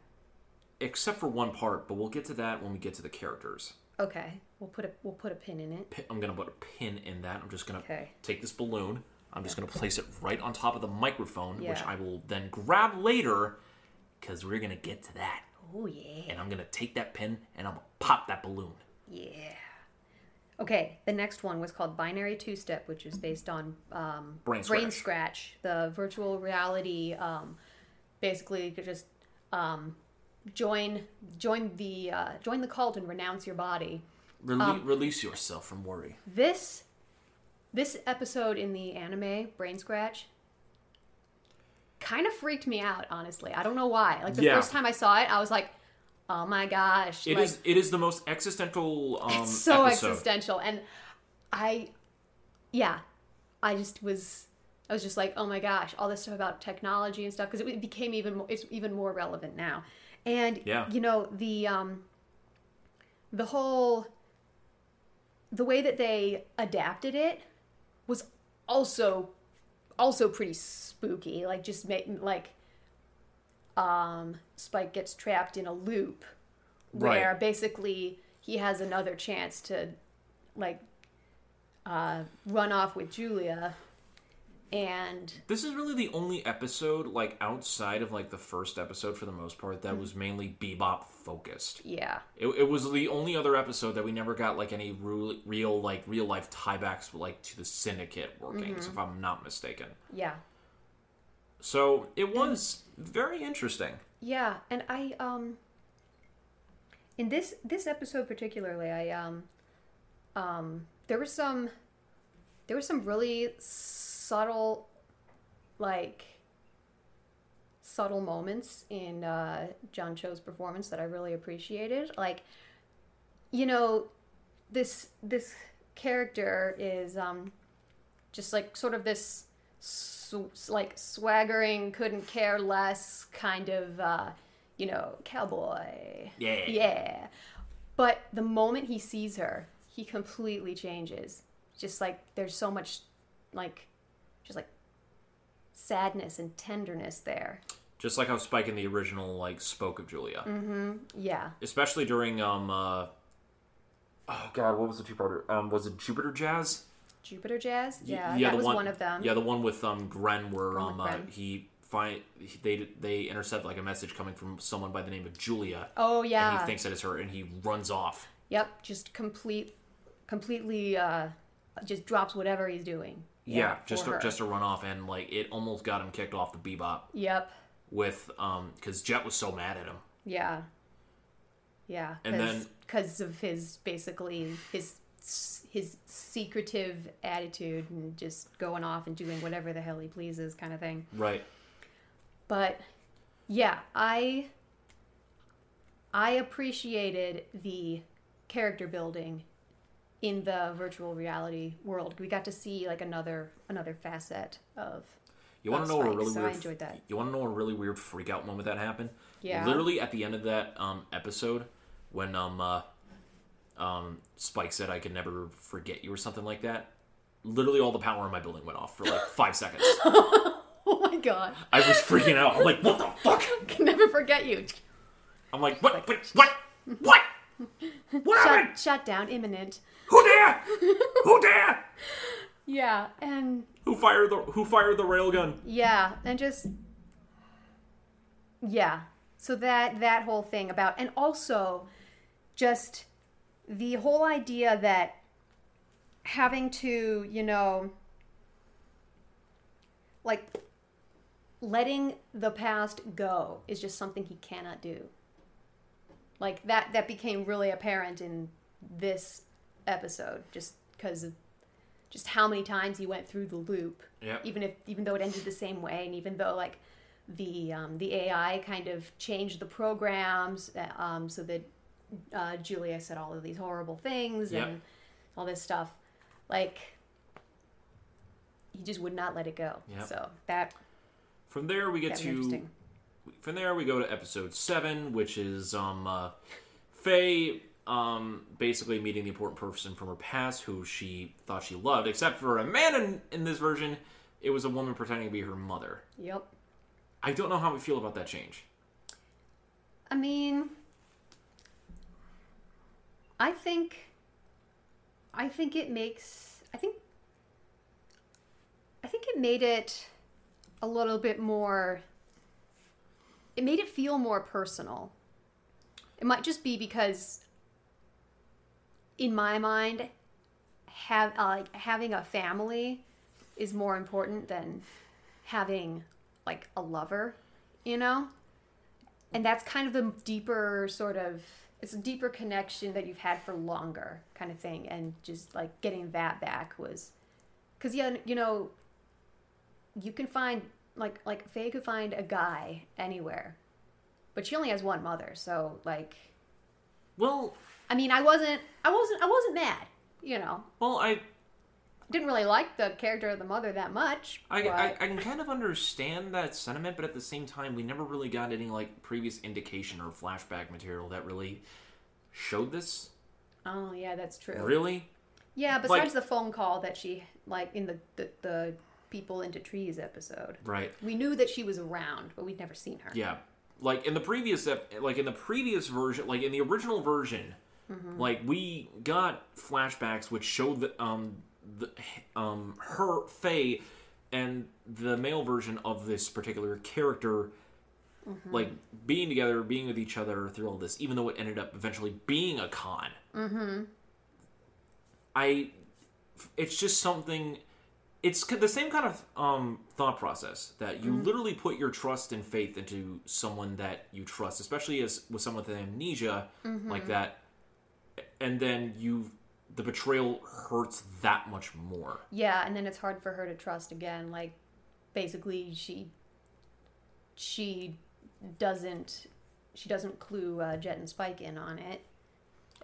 Speaker 1: except for one part. But we'll get to that when we get to the characters.
Speaker 2: Okay. We'll put a we'll put a pin in it.
Speaker 1: I'm gonna put a pin in that. I'm just gonna
Speaker 2: Okay.
Speaker 1: take this balloon. I'm just gonna place it right on top of the microphone, which I will then grab later, because we're gonna get to that.
Speaker 2: Oh yeah.
Speaker 1: and I'm gonna take that pin and I'm gonna pop that balloon.
Speaker 2: Yeah. Okay, the next one was called Binary Two Step, which is based on um,
Speaker 1: Brain
Speaker 2: Brain
Speaker 1: Scratch.
Speaker 2: Scratch, the virtual reality. Um, basically, you could just um, join join the uh, join the cult and renounce your body.
Speaker 1: Rele-
Speaker 2: Um,
Speaker 1: release yourself from worry.
Speaker 2: This this episode in the anime Brain Scratch kind of freaked me out. Honestly, I don't know why. Like the
Speaker 1: Yeah.
Speaker 2: first time I saw it, I was like, "Oh my gosh!"
Speaker 1: It
Speaker 2: like,
Speaker 1: is. It is the most existential um,
Speaker 2: it's so
Speaker 1: episode.
Speaker 2: existential and i yeah i just was i was just like oh my gosh all this stuff about technology and stuff because it became even more it's even more relevant now and
Speaker 1: Yeah.
Speaker 2: you know the um the whole the way that they adapted it was also also pretty spooky like just make like um spike gets trapped in a loop where
Speaker 1: Right.
Speaker 2: basically he has another chance to like uh, run off with Julia and
Speaker 1: This is really the only episode, like outside of like the first episode for the most part,
Speaker 2: Mm-hmm.
Speaker 1: that was mainly bebop focused.
Speaker 2: yeah,
Speaker 1: It, it was the only other episode that we never got like any real, real like real life tiebacks like to the syndicate workings,
Speaker 2: Mm-hmm.
Speaker 1: if I'm not mistaken.
Speaker 2: yeah,
Speaker 1: So it was very interesting.
Speaker 2: yeah. And I um in this this episode particularly, I um um there were some there were some really subtle like subtle moments in uh, John Cho's performance that I really appreciated. Like, you know, this this character is um, just like sort of this sw- like swaggering, couldn't care less kind of uh, you know cowboy.
Speaker 1: Yeah.
Speaker 2: Yeah. But the moment he sees her, he completely changes. Just like there's so much like just like sadness and tenderness there.
Speaker 1: Just like how Spike in the original like spoke of Julia, Mm-hmm.
Speaker 2: Yeah.
Speaker 1: especially during um uh oh god, what was the two parter? Um, was it Jupiter Jazz?
Speaker 2: Jupiter Jazz? Yeah,
Speaker 1: yeah,
Speaker 2: that was
Speaker 1: one,
Speaker 2: one, of them.
Speaker 1: Yeah, the one with um Gren, where
Speaker 2: Gren
Speaker 1: um
Speaker 2: with
Speaker 1: uh, he find they they intercept like a message coming from someone by the name of Julia,
Speaker 2: Oh
Speaker 1: and
Speaker 2: yeah.
Speaker 1: he thinks that it's her, and he runs off.
Speaker 2: Yep, just complete completely uh just drops whatever he's doing.
Speaker 1: Yeah,
Speaker 2: for
Speaker 1: just to,
Speaker 2: her.
Speaker 1: just to run off, and like it almost got him kicked off the bebop
Speaker 2: Yep.
Speaker 1: with um because Jet was so mad at him.
Speaker 2: Yeah. Yeah.
Speaker 1: And then-
Speaker 2: because of his basically his his secretive attitude and just going off and doing whatever the hell he pleases kind of thing.
Speaker 1: Right.
Speaker 2: But yeah, I I appreciated the character building in the virtual reality world. We got to see like another another facet of
Speaker 1: You want to know a really
Speaker 2: so
Speaker 1: weird?
Speaker 2: I enjoyed that.
Speaker 1: You want to know a really weird freak out moment that happened?
Speaker 2: Yeah.
Speaker 1: Literally at the end of that um, episode, when um uh, um Spike said I could never forget you or something like that. Literally all the power in my building went off for like five seconds.
Speaker 2: Oh my god.
Speaker 1: I was freaking out. I'm like, what the fuck?
Speaker 2: Can never forget you.
Speaker 1: I'm like, what? Wait, what? What? What happened?
Speaker 2: Shut, shut down imminent.
Speaker 1: Who dare? Who dare?
Speaker 2: Yeah, and
Speaker 1: Who fired the Who fired the railgun?
Speaker 2: yeah, and just yeah. So that that whole thing about and also just the whole idea that having to, you know, like letting the past go is just something he cannot do. Like that that became really apparent in this episode just because of just how many times he went through the loop
Speaker 1: Yep.
Speaker 2: even if even though it ended the same way and even though like the um, the AI kind of changed the programs uh, um, so that uh, Julia said all of these horrible things
Speaker 1: Yep.
Speaker 2: and all this stuff like he just would not let it go
Speaker 1: Yep.
Speaker 2: so that
Speaker 1: From there we get to from there we go to episode seven, which is um uh, Faye um basically meeting the important person from her past who she thought she loved, except for a man in, in this version, it was a woman pretending to be her mother.
Speaker 2: yep
Speaker 1: I don't know how we feel about that change.
Speaker 2: I mean, I think, I think it makes, I think, I think it made it a little bit more. It made it feel more personal. It might just be because, in my mind, have uh, like having a family is more important than having like a lover, you know? and that's kind of the deeper sort of it's a deeper connection that you've had for longer kind of thing. And just like getting that back was because yeah you know you can find like like faye could find a guy anywhere but she only has one mother. So like
Speaker 1: Well,
Speaker 2: i mean i wasn't i wasn't i wasn't mad you know?
Speaker 1: Well, I
Speaker 2: didn't really like the character of the mother that much
Speaker 1: I,
Speaker 2: but-
Speaker 1: I I can kind of understand that sentiment, but at the same time, we never really got any like previous indication or flashback material that really showed this.
Speaker 2: oh yeah that's true
Speaker 1: Really?
Speaker 2: yeah
Speaker 1: like-
Speaker 2: besides the phone call that she like in the the, the people into trees episode
Speaker 1: Right.
Speaker 2: We knew that she was around, but we'd never seen her.
Speaker 1: Yeah, like in the previous, like in the previous version, like in the original version, like we got flashbacks which showed that um the um her Faye and the male version of this particular character
Speaker 2: Mm-hmm.
Speaker 1: like being together being with each other through all this even though it ended up eventually being a con mm-hmm. i it's just something it's the same kind of um, thought process that you literally put your trust and faith into someone that you trust especially as with someone with amnesia like that and then you the betrayal hurts that much more
Speaker 2: Yeah, and then it's hard for her to trust again. Like, basically, she she doesn't she doesn't clue uh, Jet and Spike in on it,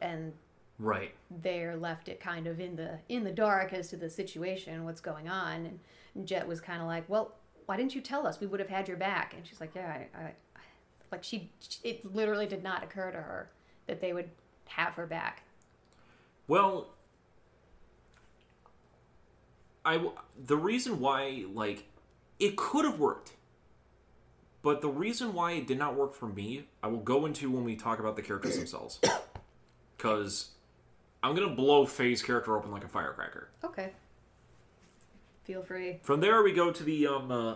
Speaker 2: and
Speaker 1: right
Speaker 2: they're left it kind of in the in the dark as to the situation, what's going on. And Jet was kind of like, "Well, why didn't you tell us? We would have had your back." And she's like, "Yeah, I, I like she it literally did not occur to her that they would have her back."
Speaker 1: Well, I w- the reason why like it could have worked, but the reason why it did not work for me, I will go into when we talk about the characters themselves, because I'm gonna blow Faye's character open like a firecracker.
Speaker 2: Okay. Feel free.
Speaker 1: From there, we go to the um uh,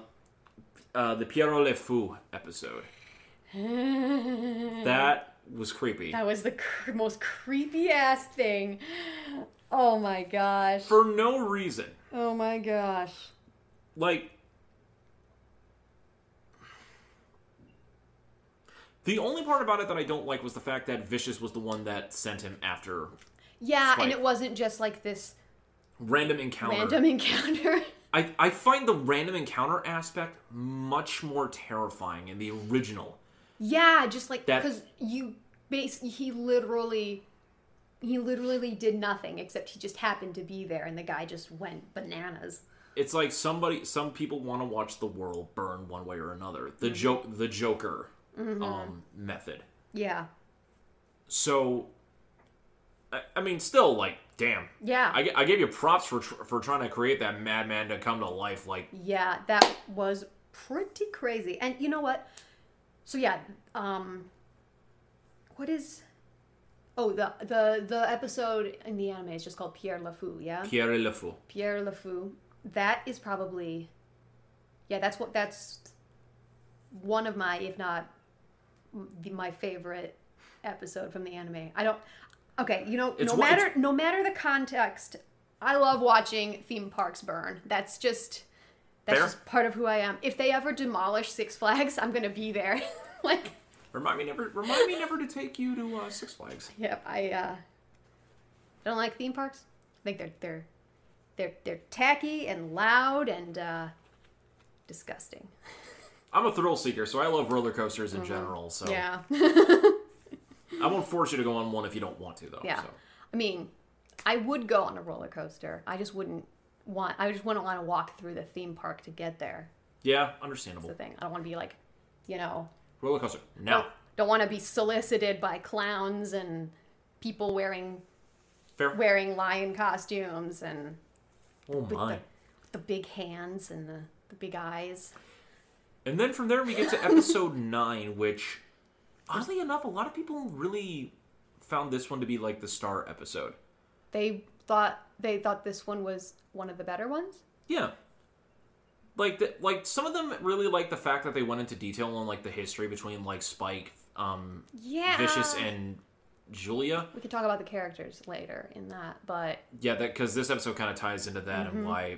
Speaker 1: uh the Pierrot Le Fou episode. that was creepy
Speaker 2: That was the cr- most creepy ass thing. Oh my gosh.
Speaker 1: for no reason.
Speaker 2: Oh my gosh.
Speaker 1: like the only part about it that I don't like was the fact that Vicious was the one that sent him after
Speaker 2: Yeah, and it wasn't just like this
Speaker 1: random encounter.
Speaker 2: random encounter.
Speaker 1: I, I find the random encounter aspect much more terrifying in the original.
Speaker 2: Yeah, just like because you base he literally he literally did nothing except he just happened to be there and the guy just went bananas.
Speaker 1: It's like somebody some people want to watch the world burn one way or another. The
Speaker 2: Mm-hmm.
Speaker 1: joke the Joker um method.
Speaker 2: Yeah.
Speaker 1: So I, I mean still like damn.
Speaker 2: Yeah.
Speaker 1: I, I gave you props for tr- for trying to create that madman to come to life like
Speaker 2: Yeah, that was pretty crazy. And you know what? So yeah, um what is Oh, the the the episode in the anime is just called Pierre LeFou, yeah?
Speaker 1: Pierre Le Fou.
Speaker 2: Pierre LeFou. That is probably Yeah, that's what that's one of my if not the, my favorite episode from the anime. I don't Okay, you know,
Speaker 1: It's
Speaker 2: no
Speaker 1: what-
Speaker 2: matter no matter the context, I love watching theme parks burn. That's just that's
Speaker 1: Fair.
Speaker 2: just part of who I am. If they ever demolish Six Flags, I'm gonna be there. like,
Speaker 1: Remind me never remind me never to take you to uh, Six Flags.
Speaker 2: yep, I uh, don't like theme parks. I think they're they're they're they're tacky and loud and uh, disgusting.
Speaker 1: I'm a thrill seeker, so I love roller coasters in general. So.
Speaker 2: Yeah,
Speaker 1: I won't force you to go on one if you don't want to, though.
Speaker 2: yeah.
Speaker 1: So.
Speaker 2: I mean, I would go on a roller coaster. I just wouldn't want. I just wouldn't want to walk through the theme park to get there.
Speaker 1: Yeah,
Speaker 2: That's
Speaker 1: understandable.
Speaker 2: the thing. I don't want to be like, you know,
Speaker 1: Roller coaster. No.
Speaker 2: don't want to be solicited by clowns and people wearing
Speaker 1: Fair.
Speaker 2: wearing lion costumes and
Speaker 1: Oh
Speaker 2: with
Speaker 1: my.
Speaker 2: the, the big hands and the, the big eyes.
Speaker 1: And then from there we get to episode nine, which oddly enough, a lot of people really found this one to be like the star episode.
Speaker 2: They thought they thought this one was one of the better ones.
Speaker 1: Yeah. Like the, like some of them really like the fact that they went into detail on like the history between like Spike, um,
Speaker 2: Yeah.
Speaker 1: Vicious, and Julia.
Speaker 2: we could talk about the characters later in that, but
Speaker 1: Yeah, that because this episode kind of ties into that
Speaker 2: Mm-hmm.
Speaker 1: and why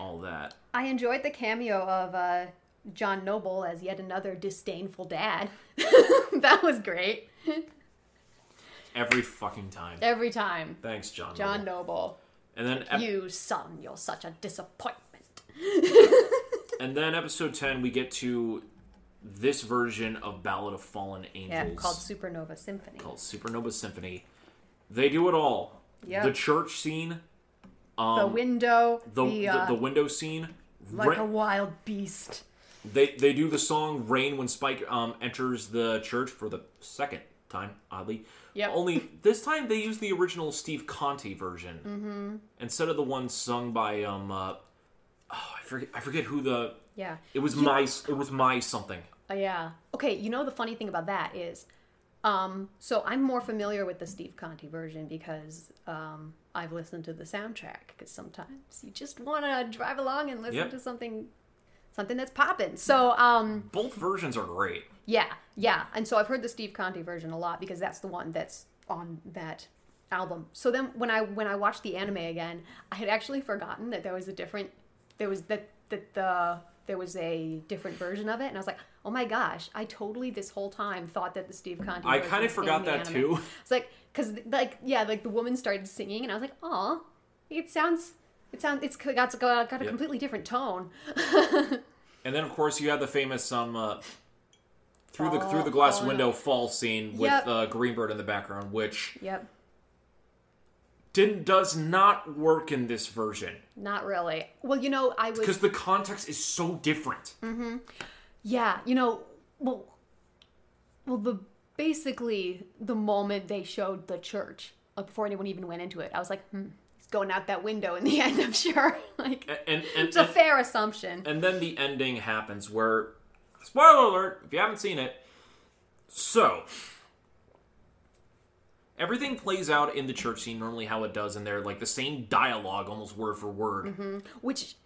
Speaker 1: all that.
Speaker 2: I enjoyed the cameo of uh, John Noble as yet another disdainful dad. that was great.
Speaker 1: Every fucking time.
Speaker 2: Every time.
Speaker 1: Thanks, John.
Speaker 2: John
Speaker 1: Noble.
Speaker 2: Noble.
Speaker 1: And then ep-
Speaker 2: You son, you're such a disappointment.
Speaker 1: and then episode ten, we get to this version of Ballad of Fallen Angels.
Speaker 2: Yeah, called Supernova Symphony.
Speaker 1: called Supernova Symphony. They do it all.
Speaker 2: Yep.
Speaker 1: The church scene,
Speaker 2: the
Speaker 1: um,
Speaker 2: window,
Speaker 1: the,
Speaker 2: the,
Speaker 1: the,
Speaker 2: uh,
Speaker 1: the window scene.
Speaker 2: like
Speaker 1: Ra-
Speaker 2: a wild beast.
Speaker 1: they they do the song "Rain" when Spike um, enters the church for the second time. Oddly,
Speaker 2: Yeah.
Speaker 1: Only this time they used the original Steve Conte version mm-hmm. instead of the one sung by um. Uh, oh, I forget. I forget who the.
Speaker 2: Yeah.
Speaker 1: It was my. It was my something.
Speaker 2: Uh, yeah. Okay, you know the funny thing about that is Um, so I'm more familiar with the Steve Conte version because um, I've listened to the soundtrack. Because sometimes you just want to drive along and listen
Speaker 1: Yep.
Speaker 2: to something, something that's popping. So um,
Speaker 1: Both versions are great.
Speaker 2: Yeah, yeah. And so I've heard the Steve Conte version a lot because that's the one that's on that album. So then when I when I watched the anime again, I had actually forgotten that there was a different there was that that the there was a different version of it and I was like, "Oh my gosh, I totally this whole time thought that the Steve Conte
Speaker 1: I kind of forgot that
Speaker 2: anime."
Speaker 1: too.
Speaker 2: It's like cuz like yeah, like the woman started singing and I was like, "Aw, it sounds it sounds it's got got, got a completely different tone."
Speaker 1: And then of course you had the famous um uh, through the through the glass
Speaker 2: falling
Speaker 1: window fall scene with
Speaker 2: Yep.
Speaker 1: uh, Green Bird in the background, which
Speaker 2: yep.
Speaker 1: didn't does not work in this version
Speaker 2: Not really. Well, you know, I was
Speaker 1: because the context is so different. Mm-hmm.
Speaker 2: Yeah, you know, well, well, the basically the moment they showed the church, like before anyone even went into it, I was like, hmm, he's going out that window in the end. I'm sure, like
Speaker 1: And and and,
Speaker 2: it's a
Speaker 1: and,
Speaker 2: fair assumption.
Speaker 1: and then the ending happens where spoiler alert if you haven't seen it. So everything plays out in the church scene normally how it does, and they're like the same dialogue, almost word for word. Mm-hmm.
Speaker 2: Which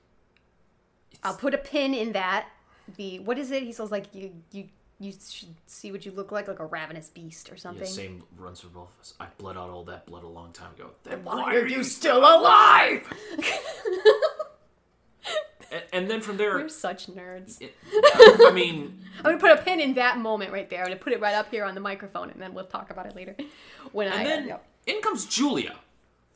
Speaker 2: I'll put a pin in that. The what is it? He says like you you you should see what you look like, like a ravenous beast or
Speaker 1: Yeah,
Speaker 2: something.
Speaker 1: same runs for both of us. I bled out all that blood a long time ago. Then
Speaker 2: Why are you still alive?
Speaker 1: And, and then from there,
Speaker 2: We're such nerds.
Speaker 1: it- I mean,
Speaker 2: I'm gonna put a pin in that moment right there. I'm gonna put it right up here on the microphone, and then we'll talk about it later. When I
Speaker 1: and then
Speaker 2: yep.
Speaker 1: in comes Julia,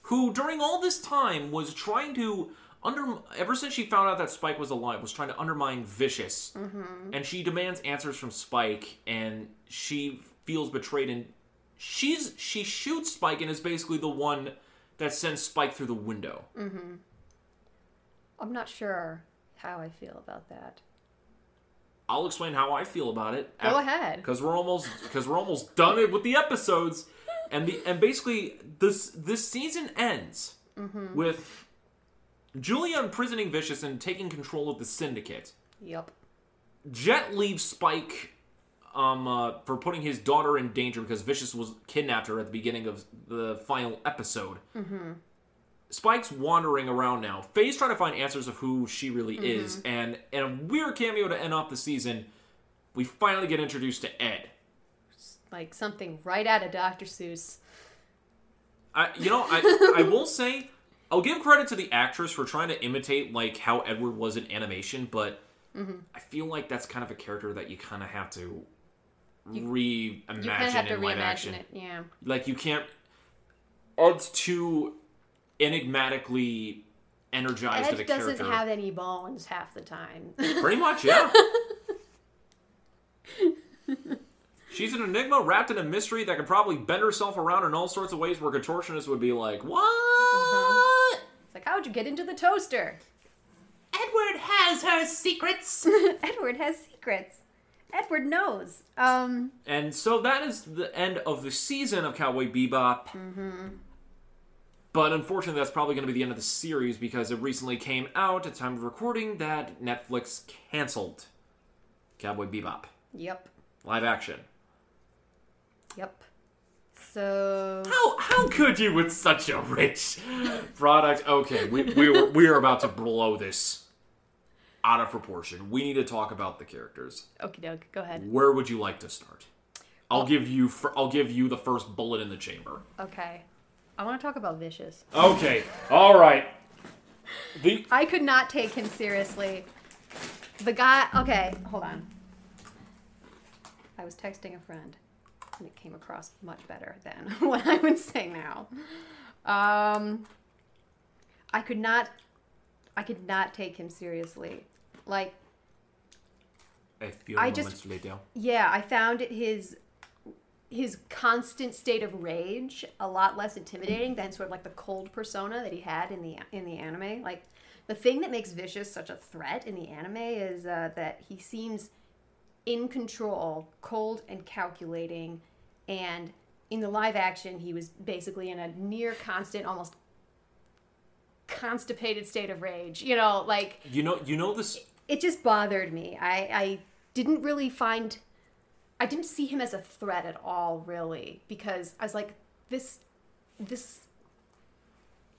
Speaker 1: who during all this time was trying to under ever since she found out that Spike was alive was trying to undermine Vicious,
Speaker 2: Mm-hmm.
Speaker 1: and she demands answers from Spike, and she feels betrayed, and she's she shoots Spike and is basically the one that sends Spike through the window.
Speaker 2: I'm not sure how I feel about that.
Speaker 1: I'll explain how I feel about it.
Speaker 2: Go ahead.
Speaker 1: because we're almost because we're almost done it with the episodes, and the and basically this this season ends
Speaker 2: Mm-hmm.
Speaker 1: with Julia imprisoning Vicious and taking control of the syndicate.
Speaker 2: Yep.
Speaker 1: Jet leaves Spike um uh, for putting his daughter in danger because Vicious was kidnapped her at the beginning of the final episode.
Speaker 2: Mm-hmm.
Speaker 1: Spike's wandering around now. Faye's trying to find answers of who she really
Speaker 2: Mm-hmm.
Speaker 1: is, and in a weird cameo to end off the season, we finally get introduced to Ed.
Speaker 2: Like something right out of Dr. Seuss.
Speaker 1: I, you know, I, I will say, I'll give credit to the actress for trying to imitate like how Edward was in animation, but
Speaker 2: Mm-hmm.
Speaker 1: I feel like that's kind of a character that you kind of have to reimagine
Speaker 2: You have to
Speaker 1: in live
Speaker 2: reimagine
Speaker 1: action.
Speaker 2: it. Yeah.
Speaker 1: Like you can't. Ed's too enigmatically energized of a
Speaker 2: Ed doesn't
Speaker 1: character.
Speaker 2: have any bones half the time.
Speaker 1: Pretty much, yeah. She's an enigma wrapped in a mystery that could probably bend herself around in all sorts of ways where contortionists would be like, What?
Speaker 2: it's like, how'd you get into the toaster?
Speaker 1: Edward has her secrets.
Speaker 2: Edward has secrets. Edward knows. Um,
Speaker 1: and so that is the end of the season of Cowboy Bebop. But unfortunately, that's probably going to be the end of the series because it recently came out at time of recording that Netflix canceled Cowboy Bebop
Speaker 2: yep.
Speaker 1: live action.
Speaker 2: Yep. So
Speaker 1: How how could you with such a rich product? Okay, we we were, we are about to blow this out of proportion. We need to talk about the characters.
Speaker 2: okie doke, go ahead.
Speaker 1: Where would you like to start? I'll oh. give you fir- I'll give you the first bullet in the chamber.
Speaker 2: Okay. I want to talk about Vicious.
Speaker 1: Okay, all right. The
Speaker 2: I could not take him seriously. The guy. Okay, hold on. I was texting a friend, and it came across much better than what I would say now. Um, I could not. I could not take him seriously. Like,
Speaker 1: a few
Speaker 2: I
Speaker 1: moments
Speaker 2: just-
Speaker 1: later.
Speaker 2: yeah, I found it his his constant state of rage a lot less intimidating than sort of like the cold persona that he had in the in the anime. Like the thing that makes Vicious such a threat in the anime is uh, that he seems in control, cold and calculating, and in the live action he was basically in a near constant, almost constipated state of rage. You know, like
Speaker 1: You know you know this
Speaker 2: it just bothered me. I, I didn't really find. I didn't see him as a threat at all, really, because I was like, this, this,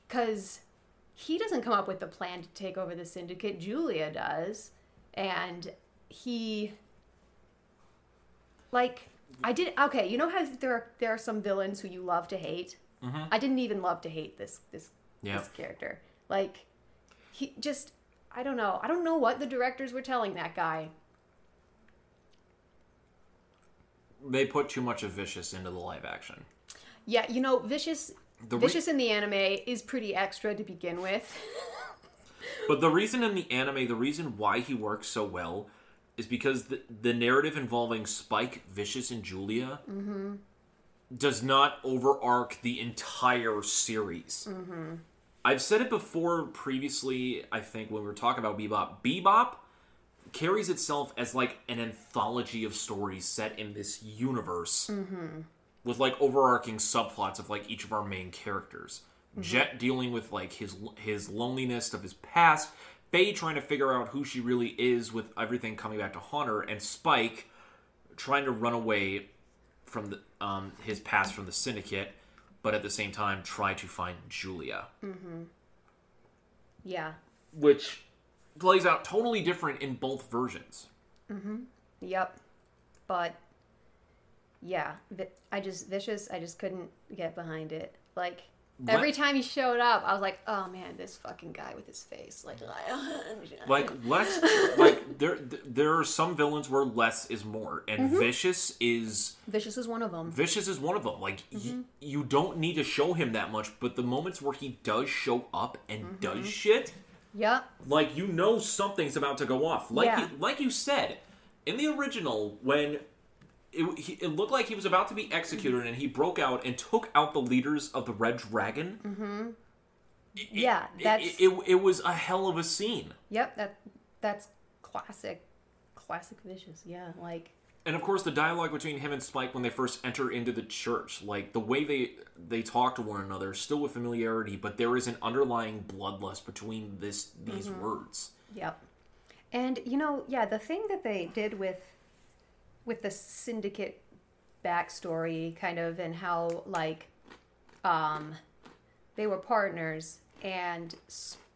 Speaker 2: because he doesn't come up with the plan to take over the syndicate. Julia does, and he, like, I did okay. You know how there are there are some villains who you love to hate. Mm-hmm. I didn't even love to hate this this
Speaker 1: Yeah.
Speaker 2: this character. Like, he just I don't know. I don't know what the directors were telling that guy.
Speaker 1: They put too much of Vicious into the live action.
Speaker 2: Yeah, you know, Vicious
Speaker 1: The re-
Speaker 2: Vicious in the anime is pretty extra to begin with.
Speaker 1: But the reason in the anime, the reason why he works so well is because the, the narrative involving Spike, Vicious, and Julia mm-hmm. does not overarch the entire series. Mm-hmm. I've said it before previously, I think, when we were talking about Bebop. Bebop carries itself as like an anthology of stories set in this universe mm-hmm. with like overarching subplots of like each of our main characters. Mm-hmm. Jet dealing with like his his loneliness of his past, Faye trying to figure out who she really is with everything coming back to haunt her, and Spike trying to run away from the um, his past from the syndicate, but at the same time try to find Julia, mm-hmm.
Speaker 2: yeah.
Speaker 1: which plays out totally different in both versions. Mm-hmm.
Speaker 2: Yep. But yeah, I just Vicious. I just couldn't get behind it. Like every time he showed up, I was like, oh man, this fucking guy with his face. Like,
Speaker 1: like less like there there are some villains where less is more and
Speaker 2: Mm-hmm.
Speaker 1: vicious is
Speaker 2: Vicious is one of them.
Speaker 1: vicious is one of them like
Speaker 2: Mm-hmm.
Speaker 1: you don't need to show him that much but the moments where he does show up and
Speaker 2: Mm-hmm.
Speaker 1: does shit
Speaker 2: Yep.
Speaker 1: like you know something's about to go off like
Speaker 2: Yeah.
Speaker 1: you, like you said in the original when it, he, it looked like he was about to be executed and he broke out and took out the leaders of the red dragon
Speaker 2: Mm-hmm.
Speaker 1: It-
Speaker 2: Yeah,
Speaker 1: it-
Speaker 2: that's-
Speaker 1: it, it, it was a hell of a scene
Speaker 2: Yep. That that's classic. Classic Vicious. Yeah. Like.
Speaker 1: And of course the dialogue between him and spike when they first enter into the church like the way they they talk to one another still with familiarity but there is an underlying bloodlust between this these
Speaker 2: Mm-hmm.
Speaker 1: words
Speaker 2: Yep. And you know, yeah, the thing that they did with with the syndicate backstory kind of and how like um they were partners and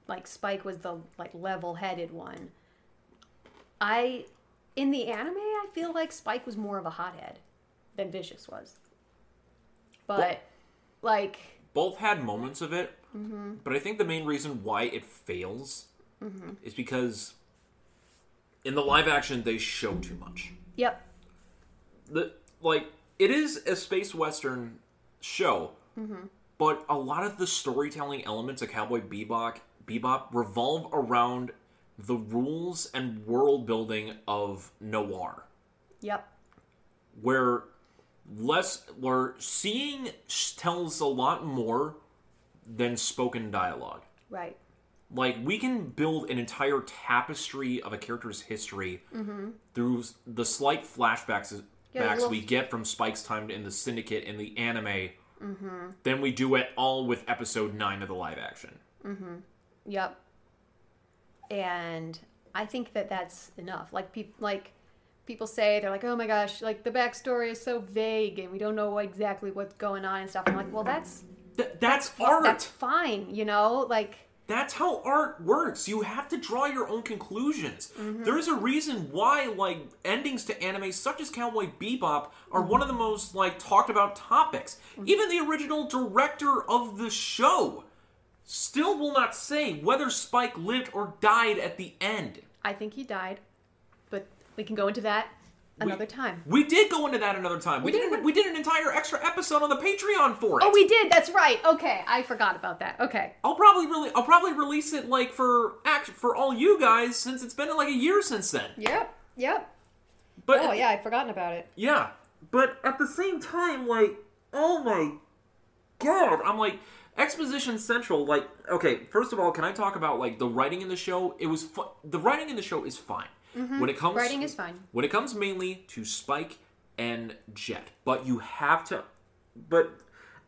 Speaker 2: like Spike was the like level-headed one. I in the anime I feel like Spike was more of a hothead than Vicious was. But
Speaker 1: Well-
Speaker 2: like
Speaker 1: both had moments of it
Speaker 2: Mm-hmm.
Speaker 1: but i think the main reason why it fails is because in the live action they show too much
Speaker 2: yep.
Speaker 1: the like it is a space western show but a lot of the storytelling elements of cowboy bebop bebop revolve around the rules and world building of noir
Speaker 2: Yep.
Speaker 1: where less where seeing tells a lot more than spoken dialogue
Speaker 2: Right.
Speaker 1: like we can build an entire tapestry of a character's history through the slight flashbacks
Speaker 2: Mm-hmm. Yeah, little-
Speaker 1: we get from Spike's time in the Syndicate in the anime. Then we do it all with episode nine of the live action.
Speaker 2: Yep. And I think that that's enough. Like people like people say they're like, "Oh my gosh, like the backstory is so vague and we don't know exactly what's going on and stuff." I'm like, "Well, that's
Speaker 1: Th- that's art.
Speaker 2: that's fine, you know? Like
Speaker 1: That's how art works. You have to draw your own conclusions. Mm-hmm. There's a reason why like endings to anime such as Cowboy Bebop are one mm-hmm. of the most like talked about topics. Mm-hmm. Even the original director of the show still will not say whether Spike lived or died at the end.
Speaker 2: I think he died, but we can go into that another time."
Speaker 1: We did go into that another time. We,
Speaker 2: We
Speaker 1: did
Speaker 2: did.
Speaker 1: an, we did an entire extra episode on the Patreon for it.
Speaker 2: Oh, we did. That's right. Okay, I forgot about that. Okay.
Speaker 1: I'll probably really I'll probably release it like for act for all you guys since it's been like a year since then.
Speaker 2: Yep. Yep.
Speaker 1: But
Speaker 2: Oh, yeah, I'd forgotten about it.
Speaker 1: Yeah, but at the same time, like, oh my god, I'm like exposition central. Like, okay, first of all, can I talk about like the writing in the show? It was fu- the writing in the show is fine when it comes
Speaker 2: Mm-hmm. Writing is fine.
Speaker 1: when it comes mainly to Spike and Jet, but you have to. But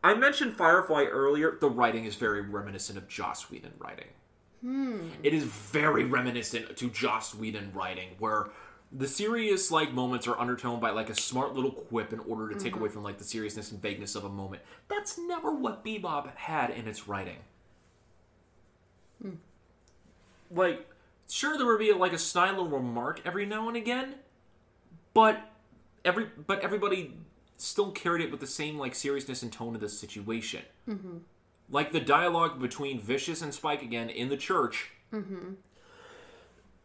Speaker 1: I mentioned Firefly earlier. The writing is very reminiscent of Joss Whedon writing.
Speaker 2: Hmm.
Speaker 1: It is very reminiscent to Joss Whedon writing, where the serious like moments are undertoned by like a smart little quip in order to
Speaker 2: Mm-hmm.
Speaker 1: take away from like the seriousness and vagueness of a moment. That's never what Bebop had in its writing.
Speaker 2: Hmm.
Speaker 1: Like, sure there would be like a snide little remark every now and again, but every but everybody still carried it with the same like seriousness and tone of the situation.
Speaker 2: Mm-hmm.
Speaker 1: Like the dialogue between Vicious and Spike again in the church.
Speaker 2: Mm-hmm.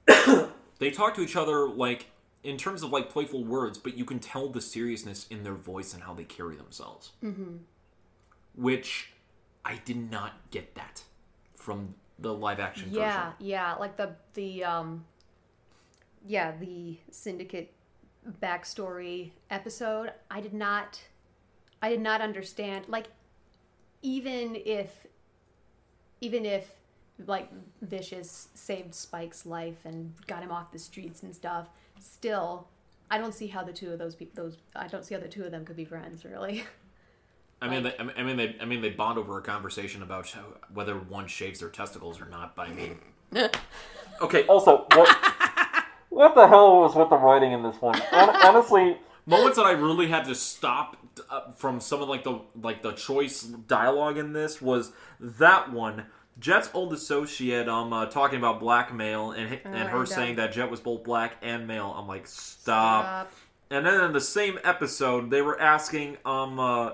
Speaker 1: they talk to each other like in terms of like playful words, but you can tell the seriousness in their voice and how they carry themselves. Mm-hmm. Which I did not get that from the live action
Speaker 2: Yeah,
Speaker 1: version.
Speaker 2: yeah, like the the um yeah, the syndicate backstory episode. I did not I did not understand like even if even if like Vicious saved Spike's life and got him off the streets and stuff, still I don't see how the two of those people those I don't see how the two of them could be friends really.
Speaker 1: I mean, they, I mean, they, I mean, they bond over a conversation about whether one shaves their testicles or not. But I mean, okay. Also, what, what the hell was with the writing in this one? Honestly, moments that I really had to stop uh, from some of like the like the choice dialogue in this was that one. Jet's old associate, um, uh, talking about blackmail and hi- and her saying that Jet was both black and male. I'm like, stop.
Speaker 2: Stop.
Speaker 1: And then in the same episode, they were asking um uh,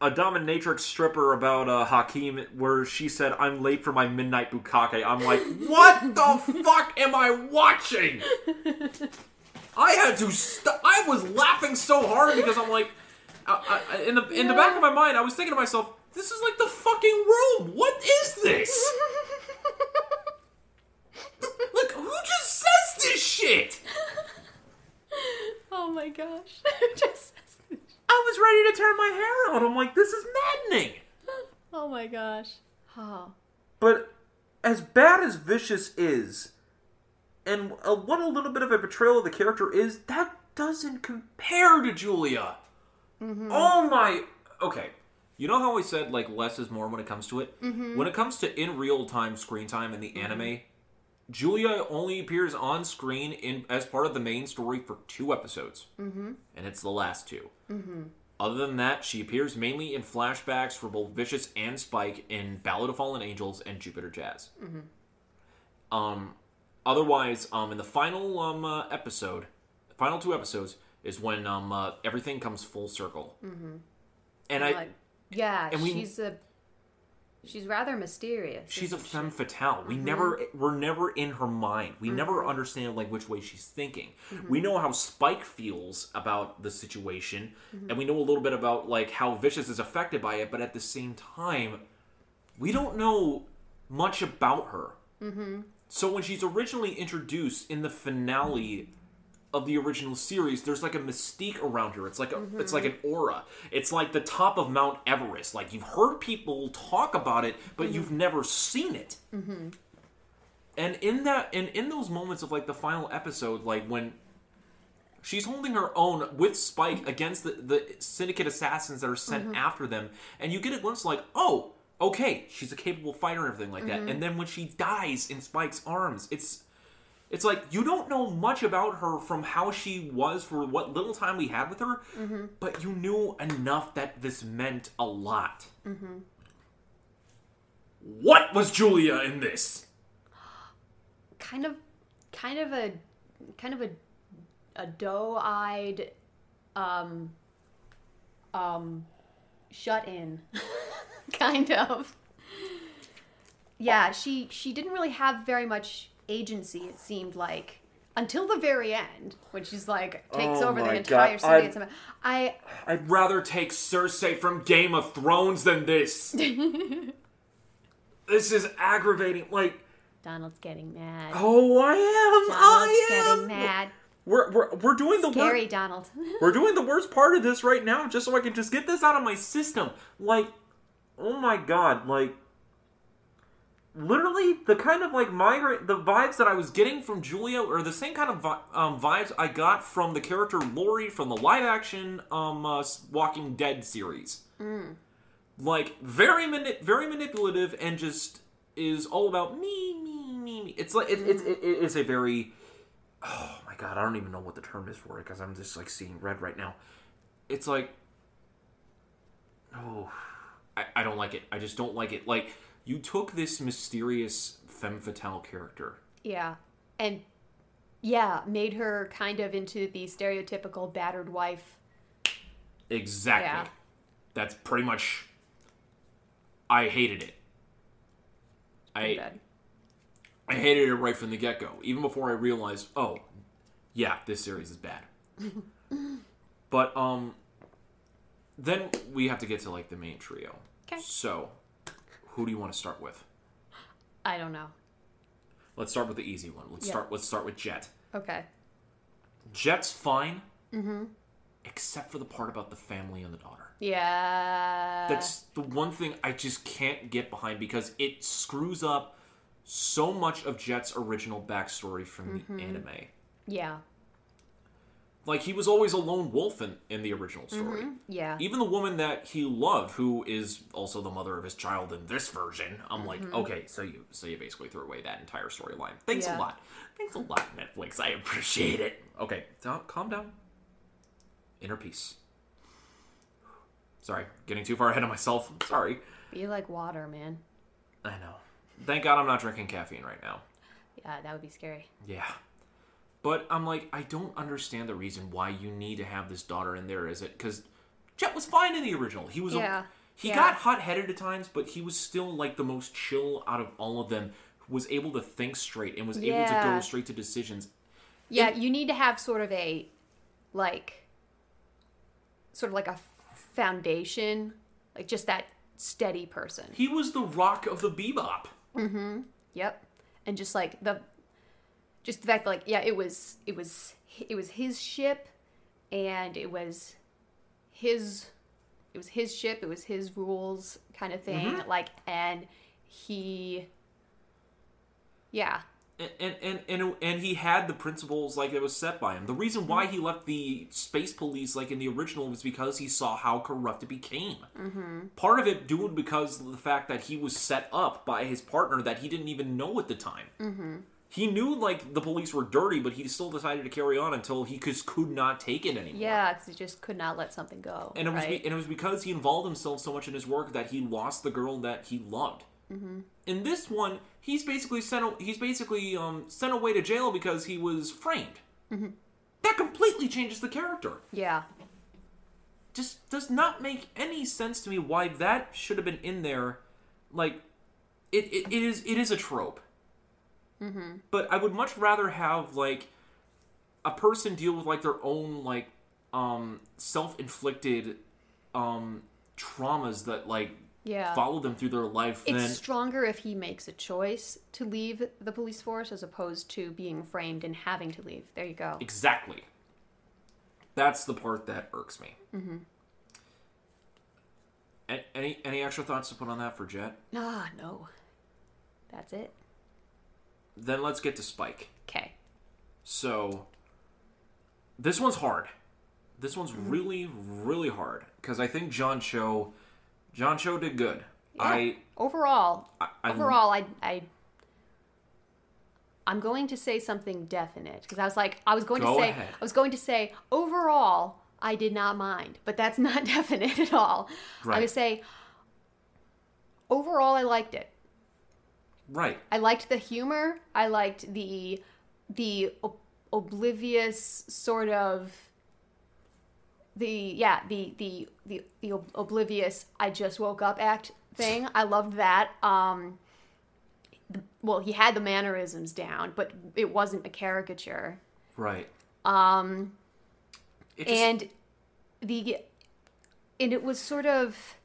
Speaker 1: a dominatrix stripper about uh, Hakim, where she said, "I'm late for my midnight bukkake." I'm like, what the fuck am I watching? I had to. St- I was laughing so hard because I'm like, I, I, in the in the back of my mind, I was thinking to myself, "This is like the fucking room. What is this? like, who just says this shit?"
Speaker 2: oh my gosh. Just says this?
Speaker 1: I was ready to turn my hair out. I'm like, this is maddening.
Speaker 2: Oh my gosh. Oh.
Speaker 1: But as bad as Vicious is, and what a little bit of a betrayal of the character is, that doesn't compare to Julia. Oh my. Okay. You know how I said, like, less is more when it comes to it? When it comes to in real time screen time in the anime, Julia only appears on screen in as part of the main story for two episodes. Mm-hmm. And it's the last 2 Mm-hmm. Other than that, she appears mainly in flashbacks for both Vicious and Spike in Ballad of Fallen Angels and Jupiter Jazz. Um, otherwise, um, in the final um uh, episode, final two episodes is when um uh, everything comes full circle. Mm-hmm. And I,
Speaker 2: like, yeah,
Speaker 1: and we-
Speaker 2: she's a she's rather mysterious.
Speaker 1: she's a
Speaker 2: isn't she?
Speaker 1: femme fatale. We mm-hmm. never, we're never in her mind. We never mm-hmm. understand like which way she's thinking. Mm-hmm. We know how Spike feels about the situation, and we know a little bit about like how Vicious is affected by it. But at the same time, we don't know much about her. So when she's originally introduced in the finale of the original series, there's like a mystique around her. It's like a, it's like mm-hmm. an aura. It's like the top of Mount Everest. Like you've heard people talk about it, but mm-hmm. you've never seen it. Mm-hmm. And in that, and in those moments of like the final episode, like when she's holding her own with Spike against the, the syndicate assassins that are sent after them, and you get a glimpse like, oh, okay, she's a capable fighter and everything like that. And then when she dies in Spike's arms, it's it's like you don't know much about her from how she was for what little time we had with her, but you knew enough that this meant a lot. What was Julia in this?
Speaker 2: kind of kind of a kind of a a doe-eyed um um shut in kind of yeah she she didn't really have very much agency it seemed like until the very end when she's like takes
Speaker 1: Oh
Speaker 2: over the entire
Speaker 1: God,
Speaker 2: city
Speaker 1: I-
Speaker 2: i
Speaker 1: I'd rather take Cersei from Game of Thrones than this. this is aggravating. Like,
Speaker 2: donald's getting mad
Speaker 1: oh, I am.
Speaker 2: donald's
Speaker 1: I am.
Speaker 2: getting mad
Speaker 1: We're, we're, we're doing the
Speaker 2: scary donald
Speaker 1: We're doing the worst part of this right now just so I can just get this out of my system. Like, oh my god, like literally the kind of like migrate the vibes that I was getting from Julia are the same kind of vi- um, vibes I got from the character Lori from the live action um uh, Walking Dead series. Like very mani- very manipulative and just is all about me me me me. It's like it, it's it, it is a very oh my god, I don't even know what the term is for it because I'm just like seeing red right now. It's like, oh, I, I don't like it. I just don't like it. Like you took this mysterious femme fatale character.
Speaker 2: Yeah. And yeah, made her kind of into the stereotypical battered wife.
Speaker 1: Exactly.
Speaker 2: Yeah.
Speaker 1: That's pretty much. I hated it. I
Speaker 2: Bad.
Speaker 1: I hated it right from the get go, even before I realized, oh, yeah, this series is bad. but um, then we have to get to like the main trio.
Speaker 2: 'Kay.
Speaker 1: So, who do you want to start with?
Speaker 2: I don't know.
Speaker 1: Let's start with the easy one. Let's
Speaker 2: Yeah.
Speaker 1: start. Let's start with Jet.
Speaker 2: Okay.
Speaker 1: Jet's fine, mm-hmm. except for the part about the family and the daughter.
Speaker 2: Yeah.
Speaker 1: That's the one thing I just can't get behind because it screws up so much of Jet's original backstory from the mm-hmm. anime.
Speaker 2: yeah.
Speaker 1: Like he was always a lone wolf in, in the original mm-hmm. story.
Speaker 2: Yeah.
Speaker 1: Even the woman that he loved, who is also the mother of his child in this version, I'm like, mm-hmm. okay, so you so you basically threw away that entire storyline. Thanks
Speaker 2: Yeah.
Speaker 1: a lot. Thanks a lot, Netflix. I appreciate it. Okay, calm down. Inner peace. Sorry, getting too far ahead of myself. Sorry.
Speaker 2: Be like water, man.
Speaker 1: I know. Thank God I'm not drinking caffeine right now.
Speaker 2: Yeah, that would be scary.
Speaker 1: Yeah. But I'm like, I don't understand the reason why you need to have this daughter in there. Is it because Jet was fine in the original? He was.
Speaker 2: Yeah.
Speaker 1: A, he
Speaker 2: Yeah.
Speaker 1: got hot headed at times, but he was still like the most chill out of all of them. Was able to think straight and was able to go straight to decisions.
Speaker 2: Yeah, you need to have sort of a like sort of like a foundation, like just that steady person.
Speaker 1: He was the rock of the bebop. Mm-hmm.
Speaker 2: Yep. And just like the just the fact that like yeah, it was it was it was his ship and it was his it was his ship, it was his rules kind of thing. Like and he yeah.
Speaker 1: and and, and and and he had the principles like that was set by him. The reason why he left the space police like in the original was because he saw how corrupt it became. Mm-hmm. Part of it due because of the fact that he was set up by his partner that he didn't even know at the time. Mm-hmm. He knew like the police were dirty, but he still decided to carry on until he just could not take it anymore.
Speaker 2: Yeah, cuz he just could not let something go.
Speaker 1: And it was
Speaker 2: right?
Speaker 1: be, and it was because he involved himself so much in his work that he lost the girl that he loved. Mm-hmm. In this one, he's basically sent a- he's basically um, sent away to jail because he was framed. Mm-hmm. That completely changes the character.
Speaker 2: yeah.
Speaker 1: Just does not make any sense to me why that should have been in there. Like, it, it, it is it is a trope. Mm-hmm. But I would much rather have like a person deal with like their own like um self-inflicted um traumas that like
Speaker 2: Yeah.
Speaker 1: follow them through their life
Speaker 2: It's
Speaker 1: then
Speaker 2: stronger if he makes a choice to leave the police force as opposed to being framed and having to leave. There you go.
Speaker 1: exactly that's the part that irks me mm-hmm. any any extra thoughts to put on that for jet
Speaker 2: Ah, no. That's it.
Speaker 1: Then let's get to spike
Speaker 2: Okay.
Speaker 1: so this one's hard this one's
Speaker 2: Mm-hmm.
Speaker 1: really really hard because i think john cho john cho did good i
Speaker 2: Overall,
Speaker 1: I- I-
Speaker 2: overall, I, I, I'm going to say something definite because I was like, I was going
Speaker 1: Go
Speaker 2: to say,
Speaker 1: ahead.
Speaker 2: I was going to say, overall, I did not mind, but that's not definite at all. I would say, overall, I liked it.
Speaker 1: Right
Speaker 2: I liked the humor. I liked the the ob- oblivious sort of the yeah the the the, the ob- oblivious I just woke up act thing. I loved that. Um, the- well, he had the mannerisms down, but it wasn't a caricature.
Speaker 1: right
Speaker 2: Um,
Speaker 1: just-
Speaker 2: and the and it was sort of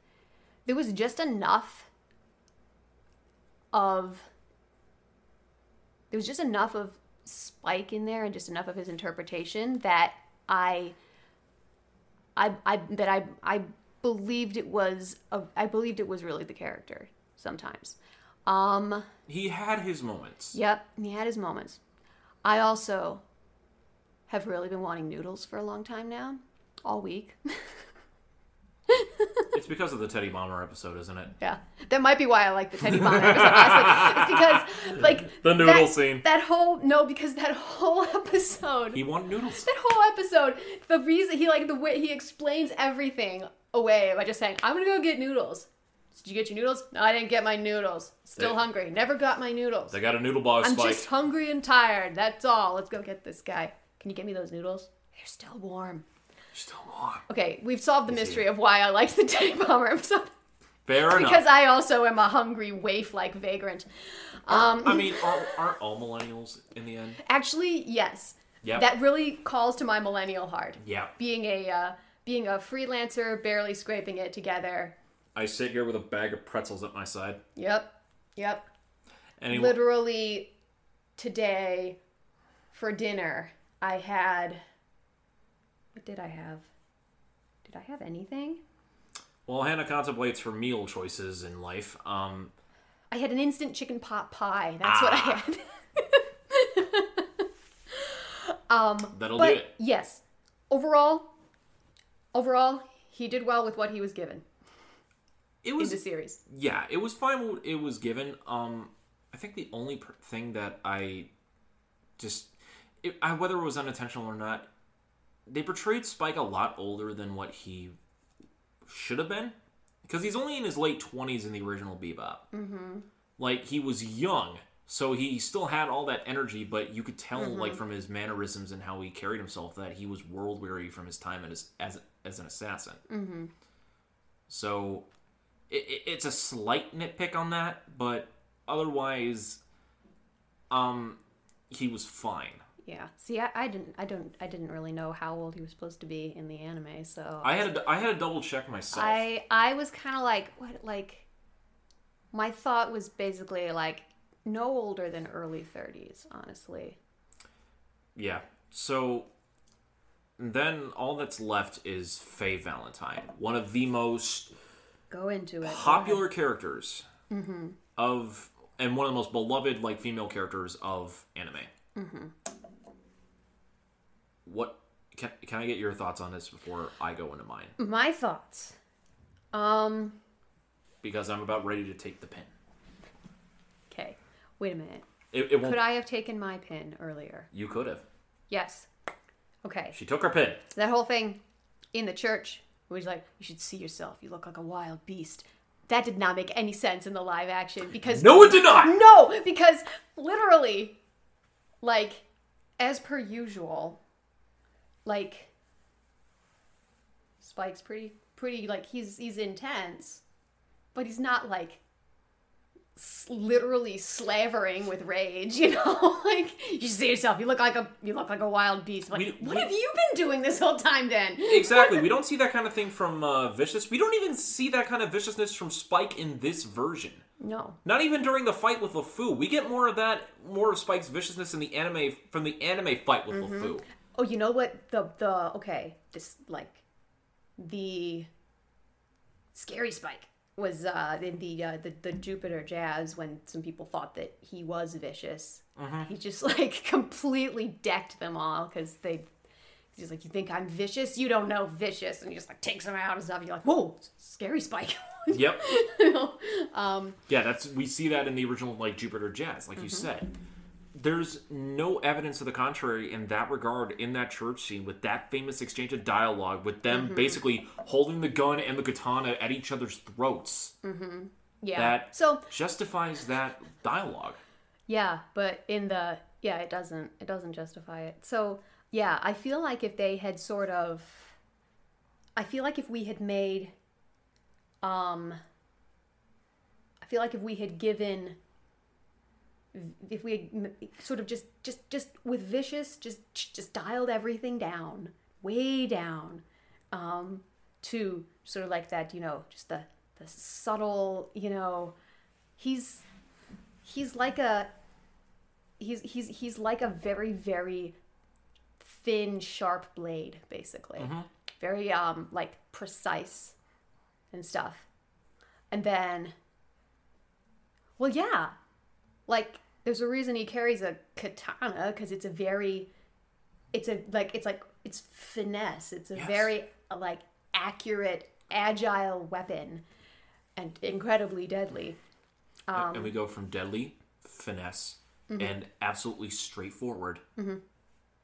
Speaker 2: there was just enough of there was just enough of spike in there and just enough of his interpretation that i i, I that i i believed it was a, i believed it was really the character sometimes um
Speaker 1: he had his moments
Speaker 2: Yep, he had his moments. I also have really been wanting noodles for a long time now, all week.
Speaker 1: It's because of the Teddy Bomber episode, isn't it?
Speaker 2: Yeah, that might be why I like the Teddy Bomber episode. Honestly, it's because like
Speaker 1: The noodle
Speaker 2: that,
Speaker 1: scene.
Speaker 2: That whole no, because that whole episode,
Speaker 1: He wanted noodles.
Speaker 2: that whole episode, the reason he like the way he explains everything away by just saying, "I'm gonna go get noodles." Did you get your noodles? No, I didn't get my noodles. Still
Speaker 1: They-
Speaker 2: hungry. Never got my noodles.
Speaker 1: They got a noodle bar
Speaker 2: I'm
Speaker 1: spike.
Speaker 2: just hungry and tired. That's all. Let's go get this guy. Can you get me those noodles? They're still warm.
Speaker 1: Still warm.
Speaker 2: Okay, we've solved the
Speaker 1: Easy.
Speaker 2: mystery of why I like the Teddy Bomber episode.
Speaker 1: Fair enough. because.
Speaker 2: I also am a hungry waif-like vagrant. Um,
Speaker 1: I mean, aren't, aren't all millennials in the end?
Speaker 2: actually, yes.
Speaker 1: Yep.
Speaker 2: That really calls to my millennial heart.
Speaker 1: Yeah.
Speaker 2: Being a uh, being a freelancer, barely scraping it together.
Speaker 1: I sit here with a bag of pretzels at my side.
Speaker 2: Yep. Yep.
Speaker 1: Anyway,
Speaker 2: Literally today for dinner, I had what did I have? Did I have anything?
Speaker 1: Well, Hannah contemplates her meal choices in life, um,
Speaker 2: I had an instant chicken pot pie. That's what I
Speaker 1: Ah.
Speaker 2: had. um,
Speaker 1: that'll
Speaker 2: but
Speaker 1: do it.
Speaker 2: yes, overall, overall, he did well with what he was given
Speaker 1: It
Speaker 2: in
Speaker 1: was
Speaker 2: the series.
Speaker 1: yeah, it was fine. What it was given. Um, I think the only thing that I just, it, I, whether it was unintentional or not, they portrayed Spike a lot older than what he should have been, because he's only in his late twenties in the original Bebop. Mm-hmm. Like he was young, so he still had all that energy, but you could tell, like from his mannerisms and how he carried himself, that he was world weary from his time as as as an assassin. Mm-hmm. So it, it, it's a slight nitpick on that, but otherwise, um, he was fine.
Speaker 2: Yeah. See, I, I didn't, I don't, I didn't really know how old he was supposed to be in the anime, so
Speaker 1: I had to, I had to double check myself.
Speaker 2: I I was kind of like what like my thought was basically like no older than early 30s, honestly.
Speaker 1: Yeah. So then all that's left is Faye Valentine, one of the most
Speaker 2: Go into it.
Speaker 1: Popular characters mm-hmm. of and one of the most beloved like female characters of anime. Mm-hmm. What can can I get your thoughts on this before I go into mine?
Speaker 2: My thoughts. Um
Speaker 1: Because I'm about ready to take the pin.
Speaker 2: okay. Wait a minute.
Speaker 1: It, it won't.
Speaker 2: Could I have taken my pin earlier?
Speaker 1: You could have.
Speaker 2: Yes. Okay.
Speaker 1: She took her pin.
Speaker 2: That whole thing in the church where he's like, You should see yourself. You look like a wild beast. That did not make any sense in the live action because
Speaker 1: No, it did not.
Speaker 2: No, because literally, like, as per usual, like, Spike's pretty, pretty, like, he's he's intense, but he's not like literally slavering with rage, you know. like, you see yourself. You look like a you look like a wild beast. Like,
Speaker 1: We-
Speaker 2: what
Speaker 1: we-
Speaker 2: have you been doing this whole time then?
Speaker 1: Exactly. we don't see that kind of thing from uh, Vicious. We don't even see that kind of viciousness from Spike in this version.
Speaker 2: No.
Speaker 1: Not even during the fight with LeFou. We get more of that, more of Spike's viciousness in the anime from the anime fight with LeFou.
Speaker 2: Oh, you know what? The the okay, this like the scary Spike was uh in the uh, the the Jupiter Jazz when some people thought that he was vicious. He just like completely decked them all because they. He's like, you think I'm vicious? You don't know vicious, and he just like takes them out and stuff. You're like, whoa, scary Spike.
Speaker 1: Yep.
Speaker 2: You know? um,
Speaker 1: Yeah, that's we see that in the original like Jupiter Jazz, like you said. There's no evidence to the contrary in that regard in that church scene with that famous exchange of dialogue with them basically holding the gun and the katana at each other's throats.
Speaker 2: yeah.
Speaker 1: That
Speaker 2: so
Speaker 1: justifies that dialogue.
Speaker 2: Yeah, but in the yeah, it doesn't it doesn't justify it. So, yeah, I feel like if they had sort of I feel like if we had made um I feel like if we had given if we sort of just just just with vicious just just dialed everything down way down um to sort of like that you know just the the subtle you know he's he's like a he's he's he's like a very very thin sharp blade basically. Very um like precise and stuff. And then well yeah like there's a reason he carries a katana because it's a very it's a like it's like it's finesse it's a
Speaker 1: Yes.
Speaker 2: very like accurate agile weapon and incredibly deadly. Um,
Speaker 1: and we go from deadly, finesse, and absolutely straightforward
Speaker 2: Mm-hmm.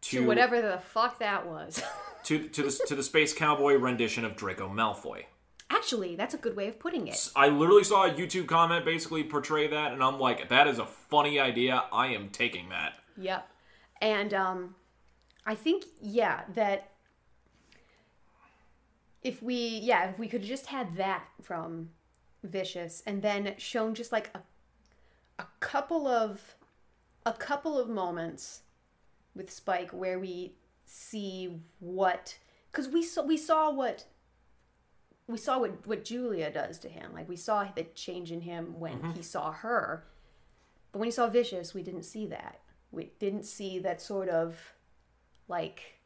Speaker 2: to whatever the fuck that was.
Speaker 1: to to the, to the space cowboy rendition of Draco Malfoy.
Speaker 2: Actually, that's a good way of putting it.
Speaker 1: I literally saw a YouTube comment basically portray that, and I'm like, that is a funny idea. I am taking that.
Speaker 2: Yep. And um I think yeah, that if we yeah, if we could have just had that from Vicious and then shown just like a a couple of a couple of moments with Spike where we see what cuz we saw we saw what we saw what what Julia does to him. Like we saw the change in him when he saw her. But when he saw Vicious, we didn't see that. We didn't see that sort of like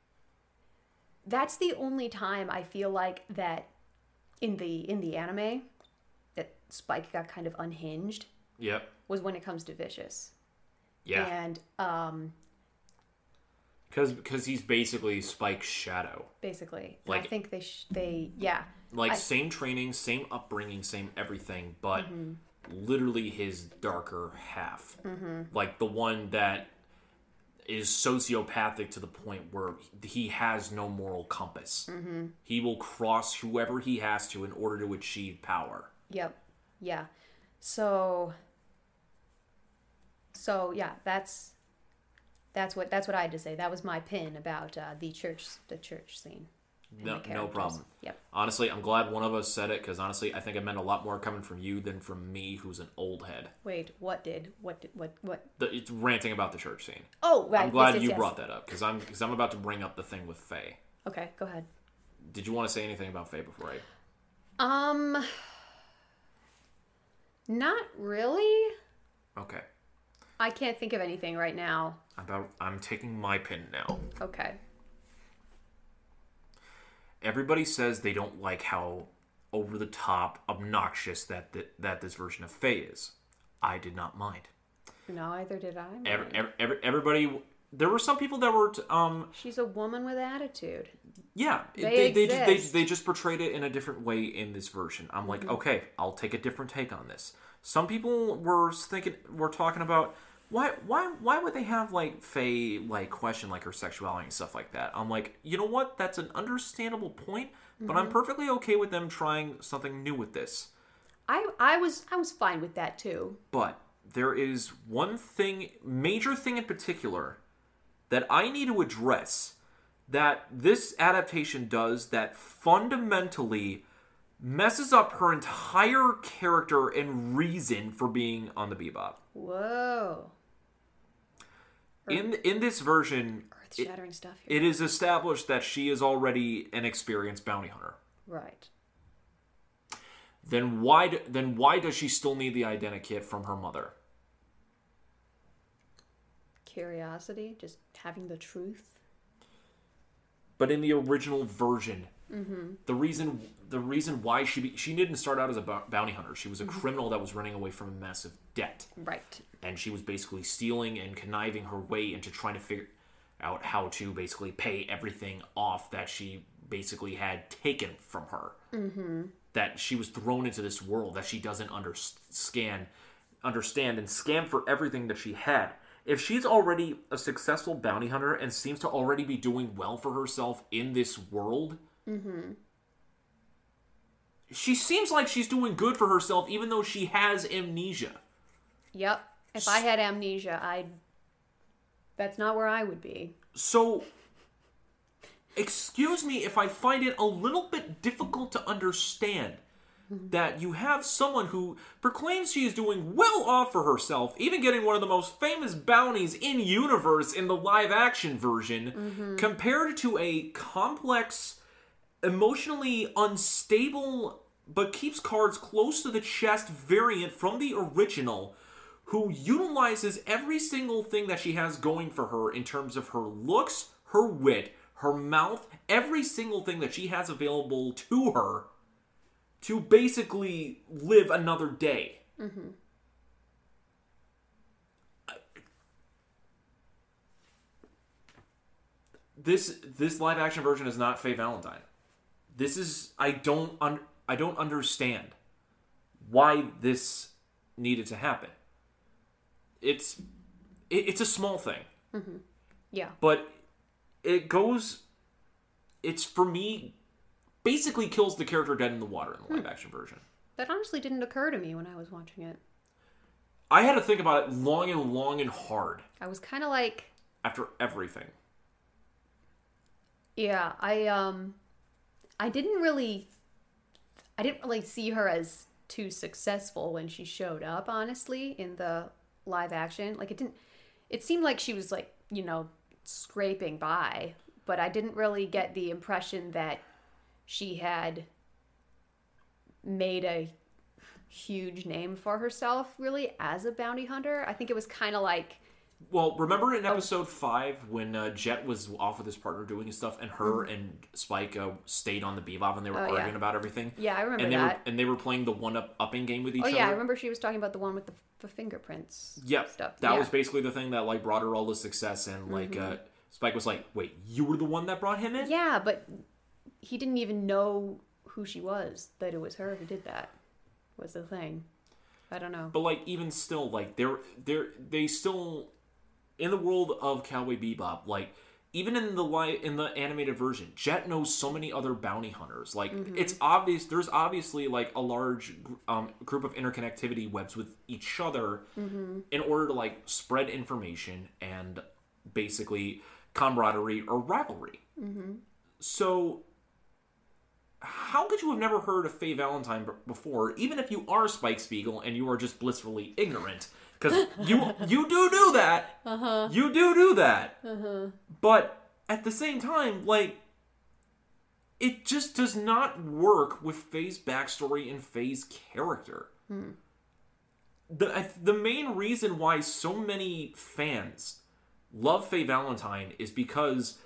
Speaker 2: that's the only time I feel like that in the in the anime that Spike got kind of unhinged
Speaker 1: Yep.
Speaker 2: was when it comes to Vicious.
Speaker 1: Yeah.
Speaker 2: And um
Speaker 1: Because because he's basically Spike's shadow.
Speaker 2: basically
Speaker 1: Like-
Speaker 2: I think they sh- they yeah.
Speaker 1: Like
Speaker 2: I-
Speaker 1: same training, same upbringing, same everything, but
Speaker 2: Mm-hmm.
Speaker 1: literally his darker half.
Speaker 2: Mm-hmm.
Speaker 1: Like the one that is sociopathic to the point where he has no moral compass.
Speaker 2: Mm-hmm.
Speaker 1: He will cross whoever he has to in order to achieve power.
Speaker 2: Yep. Yeah. So so yeah, that's that's what that's what I had to say. That was my pin about uh, the church the church scene.
Speaker 1: No, no problem.
Speaker 2: Yep.
Speaker 1: Honestly, I'm glad one of us said it because honestly, I think it meant a lot more coming from you than from me, who's an old head.
Speaker 2: Wait, what did what did what what?
Speaker 1: The, it's ranting about the church scene.
Speaker 2: Oh, right.
Speaker 1: I'm glad
Speaker 2: yes,
Speaker 1: you
Speaker 2: yes.
Speaker 1: brought that up because I'm because I'm about to bring up the thing with Faye.
Speaker 2: Okay, go ahead.
Speaker 1: Did you want to say anything about Faye before I?
Speaker 2: Um, not really.
Speaker 1: Okay,
Speaker 2: I can't think of anything right now.
Speaker 1: about I'm taking my pin now.
Speaker 2: Okay.
Speaker 1: Everybody says they don't like how over the top, obnoxious that th- that this version of Faye is. I did not mind.
Speaker 2: No, either did I.
Speaker 1: Every, every, every, everybody. There were some people that were um
Speaker 2: She's a woman with attitude.
Speaker 1: Yeah,
Speaker 2: They
Speaker 1: they they, just, they they just portrayed it in a different way in this version. I'm like, okay, I'll take a different take on this. Some people were thinking, were talking about why why why would they have like Faye like question like her sexuality and stuff like that. I'm like, you know what? That's an understandable point, but I'm mm-hmm. perfectly okay with them trying something new with this.
Speaker 2: I I was I was fine with that too.
Speaker 1: But there is one thing, major thing in particular, that I need to address that this adaptation does that fundamentally messes up her entire character and reason for being on the Bebop.
Speaker 2: Whoa.
Speaker 1: In in this version,
Speaker 2: Earth shattering stuff here.
Speaker 1: it is established that she is already an experienced bounty hunter.
Speaker 2: right.
Speaker 1: Then why do, then why does she still need the identikit from her mother?
Speaker 2: Curiosity, just having the truth.
Speaker 1: But in the original version, the reason the reason why she be, she didn't start out as a bounty hunter. She was a criminal that was running away from a massive debt,
Speaker 2: Right.
Speaker 1: and she was basically stealing and conniving her way into trying to figure out how to basically pay everything off that she basically had taken from her. Mm-hmm. That she was thrown into this world that she doesn't understand, scan, understand, and scam for everything that she had. If she's already a successful bounty hunter and seems to already be doing well for herself in this world, Mm-hmm. she seems like she's doing good for herself, even though she has amnesia.
Speaker 2: Yep. If I had amnesia, I'd. That's not where I would be.
Speaker 1: So, excuse me if I find it a little bit difficult to understand that you have someone who proclaims she is doing well off for herself, even getting one of the most famous bounties in universe in the live action version, mm-hmm. compared to a complex, emotionally unstable, but keeps cards close to the chest variant from the original who utilizes every single thing that she has going for her in terms of her looks, her wit, her mouth, every single thing that she has available to her to basically live another day. Mm-hmm. This this live action version is not Faye Valentine. This is I don't un, I don't understand why this needed to happen. It's it, it's a small thing,
Speaker 2: Yeah.
Speaker 1: but it goes. It's for me, basically kills the character dead in the water in the live action version.
Speaker 2: That honestly didn't occur to me when I was watching it.
Speaker 1: I had to think about it long and long and hard
Speaker 2: I was kind of like,
Speaker 1: after everything.
Speaker 2: yeah, I um I didn't really I didn't really see her as too successful when she showed up, honestly, in the live action. Like it didn't it seemed like she was like, you know, scraping by, but I didn't really get the impression that she had made a huge name for herself really as a bounty hunter. I think it was kind of like
Speaker 1: Well, remember
Speaker 2: Oh.
Speaker 1: in episode five when uh, Jet was off with his partner doing his stuff, and her and Spike uh, stayed on the Bebop, and they were
Speaker 2: Mm-hmm. Oh, yeah.
Speaker 1: arguing about everything.
Speaker 2: yeah, I remember
Speaker 1: and they
Speaker 2: that.
Speaker 1: were and they were playing the one up upping game with each other.
Speaker 2: Oh
Speaker 1: other.
Speaker 2: yeah, I remember she was talking about the one with the, the fingerprints.
Speaker 1: Yep,
Speaker 2: stuff.
Speaker 1: that
Speaker 2: Yeah. Mm-hmm.
Speaker 1: was basically the thing that like brought her all the success, and like uh, Spike was like, "Wait, you were the one that brought him in?"
Speaker 2: Yeah, but he didn't even know who she was. That it was her who did that. Was the thing. I don't know.
Speaker 1: But like even still, like they're they're they still in the world of Cowboy Bebop, like even in the li- in the animated version, Jet knows so many other bounty hunters. Like mm-hmm. it's obvious there's obviously like a large um, group of interconnectivity webs with each other mm-hmm. in order to like spread information and basically camaraderie or rivalry. Mm-hmm. So how could you have never heard of Faye Valentine b- before, even if you are Spike Spiegel and you are just blissfully ignorant? Because you you do do that. Uh-huh. You do do that. Uh-huh. But at the same time, like, it just does not work with Faye's backstory and Faye's character. The the main reason why so many fans love Faye Valentine is because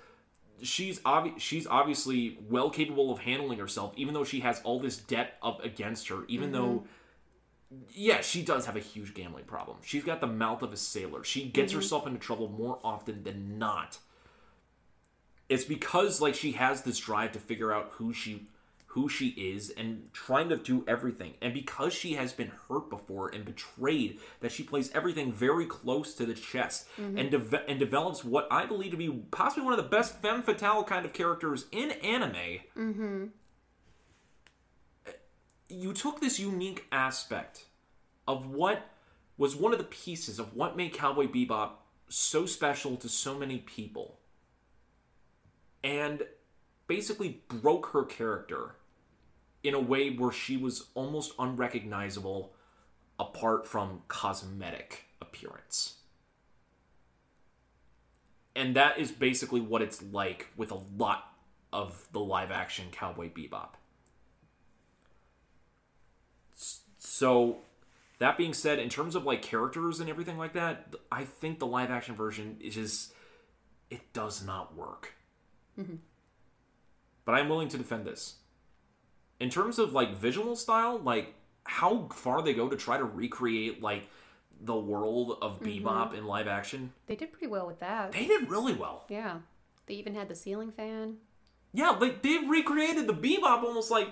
Speaker 1: she's obvi- she's obviously well capable of handling herself, even though she has all this debt up against her. Even though, yeah, she does have a huge gambling problem. She's got the mouth of a sailor. She gets herself into trouble more often than not. It's because like she has this drive to figure out who she who she is and trying to do everything. And because she has been hurt before and betrayed, that she plays everything very close to the chest and deve- and develops what I believe to be possibly one of the best femme fatale kind of characters in anime. Mm-hmm. You took this unique aspect of what was one of the pieces of what made Cowboy Bebop so special to so many people and basically broke her character in a way where she was almost unrecognizable apart from cosmetic appearance. And that is basically what it's like with a lot of the live action Cowboy Bebop. S- So, that being said, in terms of like characters and everything like that, I think the live action version is just it does not work. Mm-hmm. But I'm willing to defend this. In terms of like visual style, like how far they go to try to recreate like the world of mm-hmm. Bebop in live action,
Speaker 2: They did pretty well with that.
Speaker 1: they did really well.
Speaker 2: Yeah. They even had the ceiling fan.
Speaker 1: Yeah, like they recreated the Bebop almost like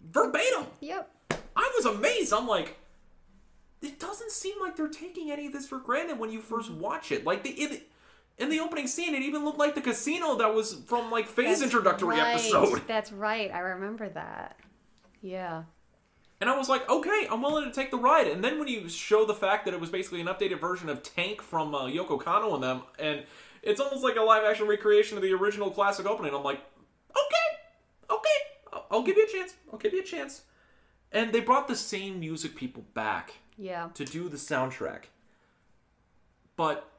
Speaker 1: verbatim.
Speaker 2: Yep.
Speaker 1: I was amazed. I'm like, it doesn't seem like they're taking any of this for granted when you first watch it. Like the in, in the opening scene, it even looked like the casino that was from like Faye's
Speaker 2: That's
Speaker 1: introductory
Speaker 2: right.
Speaker 1: episode.
Speaker 2: That's right. I remember that. Yeah.
Speaker 1: And I was like, okay, I'm willing to take the ride. And then when you show the fact that it was basically an updated version of Tank from uh, Yoko Kanno and them, and it's almost like a live action recreation of the original classic opening, I'm like, okay, okay, I'll, I'll give you a chance. I'll give you a chance. And they brought the same music people back
Speaker 2: Yeah.
Speaker 1: to do the soundtrack. But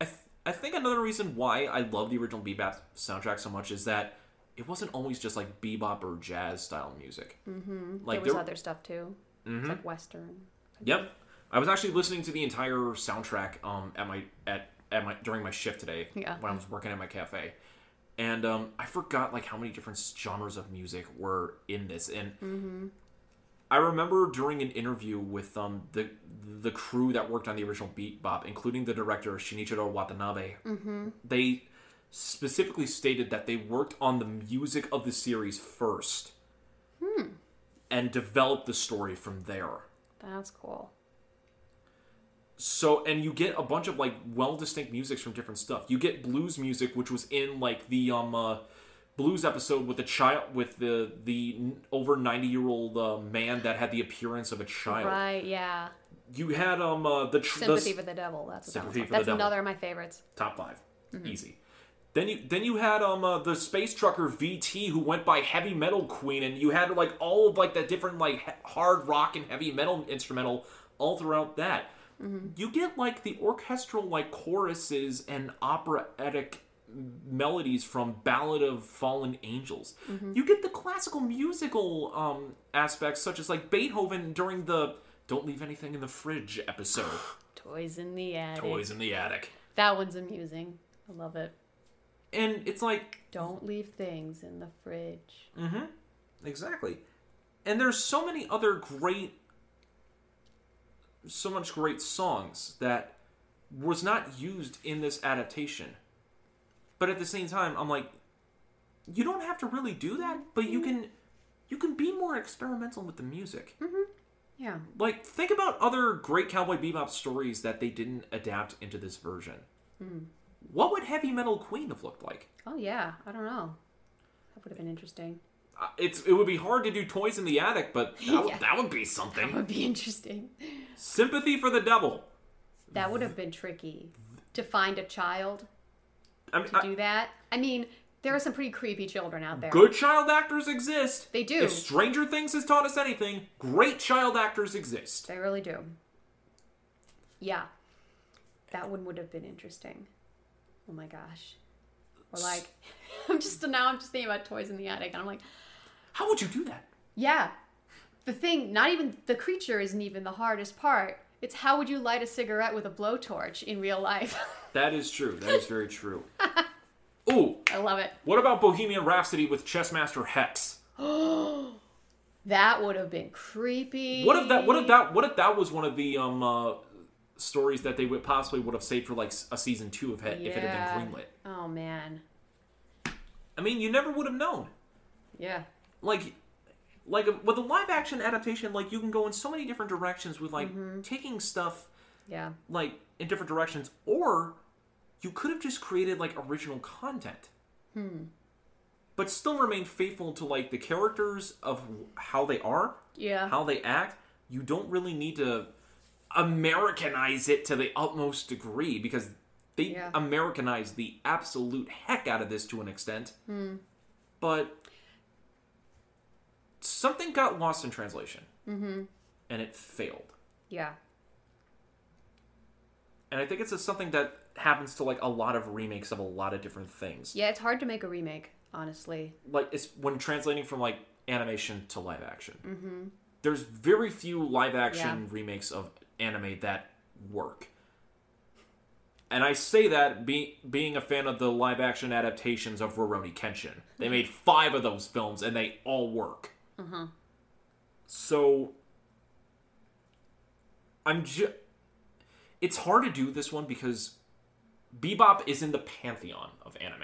Speaker 1: I, th- I think another reason why I love the original Bebop soundtrack so much is that it wasn't always just like bebop or jazz style music. Mm-hmm. Like
Speaker 2: there was
Speaker 1: there-
Speaker 2: other stuff too. It's like Western.
Speaker 1: Yep. I was actually listening to the entire soundtrack um, at my at, at my during my shift today
Speaker 2: Yeah.
Speaker 1: when I was working at my cafe. And um, I forgot like how many different genres of music were in this. And I remember during an interview with um, the the crew that worked on the original Bebop, including the director Shinichiro Watanabe, they specifically stated that they worked on the music of the series first and developed the story from there.
Speaker 2: That's cool.
Speaker 1: So, and you get a bunch of like well distinct musics from different stuff. You get blues music, which was in like the um uh, blues episode with the child with the the over ninety year old uh, man that had the appearance of a child.
Speaker 2: Right, yeah.
Speaker 1: You had um uh, the, tr- the
Speaker 2: Sympathy for the Devil. That's that
Speaker 1: Sympathy
Speaker 2: was.
Speaker 1: for the
Speaker 2: That's
Speaker 1: Devil.
Speaker 2: another of my favorites.
Speaker 1: top 5
Speaker 2: Mm-hmm.
Speaker 1: easy. Then you then you had um uh, the space trucker VT who went by Heavy Metal Queen, and you had like all of like that different like hard rock and heavy metal instrumental all throughout that.
Speaker 2: Mm-hmm.
Speaker 1: You get like the orchestral like choruses and operatic melodies from Ballad of Fallen Angels.
Speaker 2: Mm-hmm.
Speaker 1: You get the classical musical um aspects such as like Beethoven during the "Don't Leave Anything in the Fridge" episode.
Speaker 2: Toys in the attic.
Speaker 1: Toys in the attic.
Speaker 2: That one's amusing. I love it.
Speaker 1: And it's like
Speaker 2: Don't leave things in the fridge.
Speaker 1: Mm-hmm. Exactly. And there's so many other great so much great songs that was not used in this adaptation. But at the same time, I'm like you don't have to really do that, but you can you can be more experimental with the music. Mm-hmm.
Speaker 2: Yeah.
Speaker 1: Like think about other great Cowboy Bebop stories that they didn't adapt into this version. What would Heavy Metal Queen have looked like?
Speaker 2: Oh yeah. I don't know. That would have been interesting.
Speaker 1: It's it would be hard to do Toys in the Attic, but that, would
Speaker 2: Yeah.
Speaker 1: that would be something.
Speaker 2: That would be interesting.
Speaker 1: Sympathy for the Devil.
Speaker 2: That would have been tricky to find a child
Speaker 1: I mean,
Speaker 2: to
Speaker 1: I-
Speaker 2: do that. I mean, there are some pretty creepy children out there.
Speaker 1: good child actors exist.
Speaker 2: They do.
Speaker 1: If Stranger Things has taught us anything, great child actors exist.
Speaker 2: They really do. Yeah. That one would have been interesting. Oh my gosh. Or like, I'm just now I'm just thinking about toys in the attic, and I'm like,
Speaker 1: How would you do that?
Speaker 2: yeah. The thing, not even the creature isn't even the hardest part. It's how would you light a cigarette with a blowtorch in real life?
Speaker 1: That is true. That is very true. Ooh,
Speaker 2: I love it.
Speaker 1: what about Bohemian Rhapsody with Chessmaster Hex?
Speaker 2: Oh That would have been creepy.
Speaker 1: What if that? What if that? What if that was one of the um uh, stories that they would possibly would have saved for like a season two if it, if it had been greenlit?
Speaker 2: Oh man.
Speaker 1: I mean, you never would have known.
Speaker 2: Yeah.
Speaker 1: Like like with a live action adaptation like you can go in so many different directions with like
Speaker 2: Mm-hmm.
Speaker 1: taking stuff
Speaker 2: Yeah.
Speaker 1: like in different directions or you could have just created like original content
Speaker 2: Hmm.
Speaker 1: but still remain faithful to like the characters of how they are
Speaker 2: Yeah.
Speaker 1: how they act you don't really need to americanize it to the utmost degree because they
Speaker 2: Yeah.
Speaker 1: americanize the absolute heck out of this to an extent
Speaker 2: Hmm.
Speaker 1: but something got lost in translation mm-hmm. and it failed
Speaker 2: yeah.
Speaker 1: and i think it's just something that happens to like a lot of remakes of a lot of different things
Speaker 2: Yeah, it's hard to make a remake, honestly.
Speaker 1: like it's when translating from like animation to live action mm-hmm. there's very few live action
Speaker 2: Yeah.
Speaker 1: remakes of anime that work and I say that be, being a fan of the live action adaptations of Rurouni Kenshin. They made five of those films and they all work. So I'm just. It's hard to do this one because Bebop is in the pantheon of anime.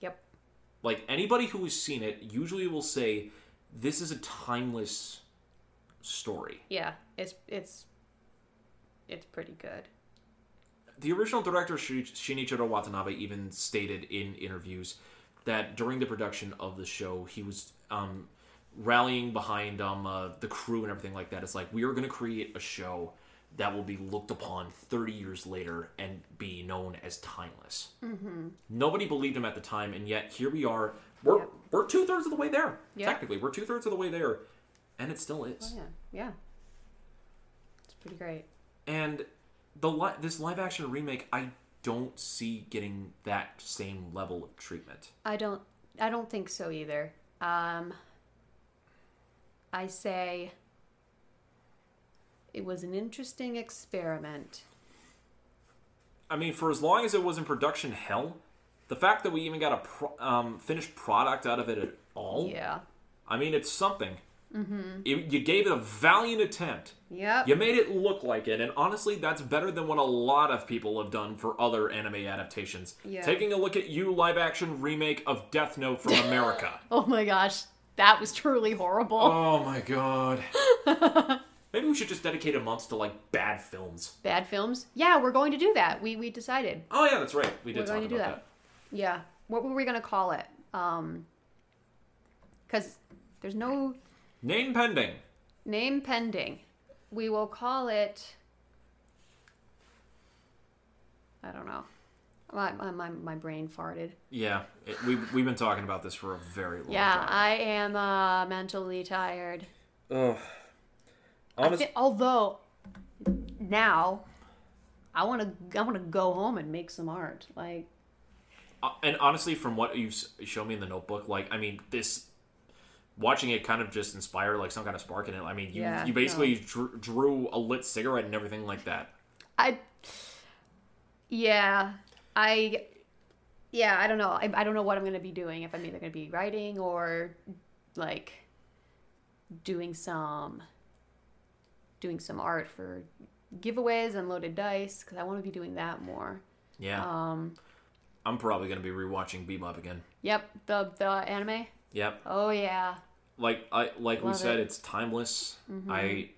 Speaker 2: Yep.
Speaker 1: Like anybody who has seen it usually will say this is a timeless story.
Speaker 2: Yeah. It's it's it's pretty good.
Speaker 1: The original director Shinichiro Watanabe even stated in interviews that during the production of the show, he was um, rallying behind um, uh, the crew and everything like that. It's like we are going to create a show that will be looked upon 30 years later and be known as timeless. Mm-hmm. Nobody believed him at the time, and yet here we are. We're
Speaker 2: Yep.
Speaker 1: we're two thirds of the way there.
Speaker 2: Yeah.
Speaker 1: Technically, we're two thirds of the way there, and it still is.
Speaker 2: Oh yeah. Yeah. It's pretty great.
Speaker 1: And the li- this live action remake, I don't see getting that same level of treatment.
Speaker 2: I don't I don't think so either. Um I say it was an interesting experiment.
Speaker 1: I mean, for as long as it was in production hell, the fact that we even got a pro- um, finished product out of it at all,
Speaker 2: Yeah.
Speaker 1: I mean, it's something. Mm-hmm. you gave it a valiant attempt.
Speaker 2: Yep.
Speaker 1: You made it look like it, and honestly, that's better than what a lot of people have done for other anime adaptations.
Speaker 2: Yeah.
Speaker 1: Taking a look at you live action remake of Death Note from America.
Speaker 2: Oh my gosh, that was truly horrible.
Speaker 1: oh my god. Maybe we should just dedicate a month to like bad films.
Speaker 2: Bad films? Yeah, we're going to do that. We we decided.
Speaker 1: Oh yeah, that's right. We did
Speaker 2: We're
Speaker 1: talk
Speaker 2: going to
Speaker 1: about
Speaker 2: do that. Yeah. What were we going to call it? Um cuz there's no
Speaker 1: Name pending.
Speaker 2: name pending. We will call it I don't know. My my my, my brain farted.
Speaker 1: Yeah, it, we we've been talking about this for a very long
Speaker 2: Yeah,
Speaker 1: time.
Speaker 2: Yeah, I am uh mentally tired.
Speaker 1: Ugh.
Speaker 2: I
Speaker 1: Honest,
Speaker 2: thi- although now I want to I want to go home and make some art. Like
Speaker 1: uh, and honestly, from what you've s- shown me in the Notebook, like I mean, this watching it kind of just inspired like some kind of spark in it. I mean, you
Speaker 2: Yeah,
Speaker 1: you basically drew, drew a lit cigarette and everything like that.
Speaker 2: I Yeah, I yeah, I don't know. I, I don't know what I'm going to be doing if I'm either going to be writing or like doing some doing some art for giveaways and loaded dice cuz I want to be doing that more.
Speaker 1: Yeah,
Speaker 2: Um
Speaker 1: I'm probably gonna be rewatching Bebop again.
Speaker 2: yep, the the anime.
Speaker 1: Yep,
Speaker 2: Oh yeah.
Speaker 1: like I like we said,
Speaker 2: it.
Speaker 1: it's timeless. I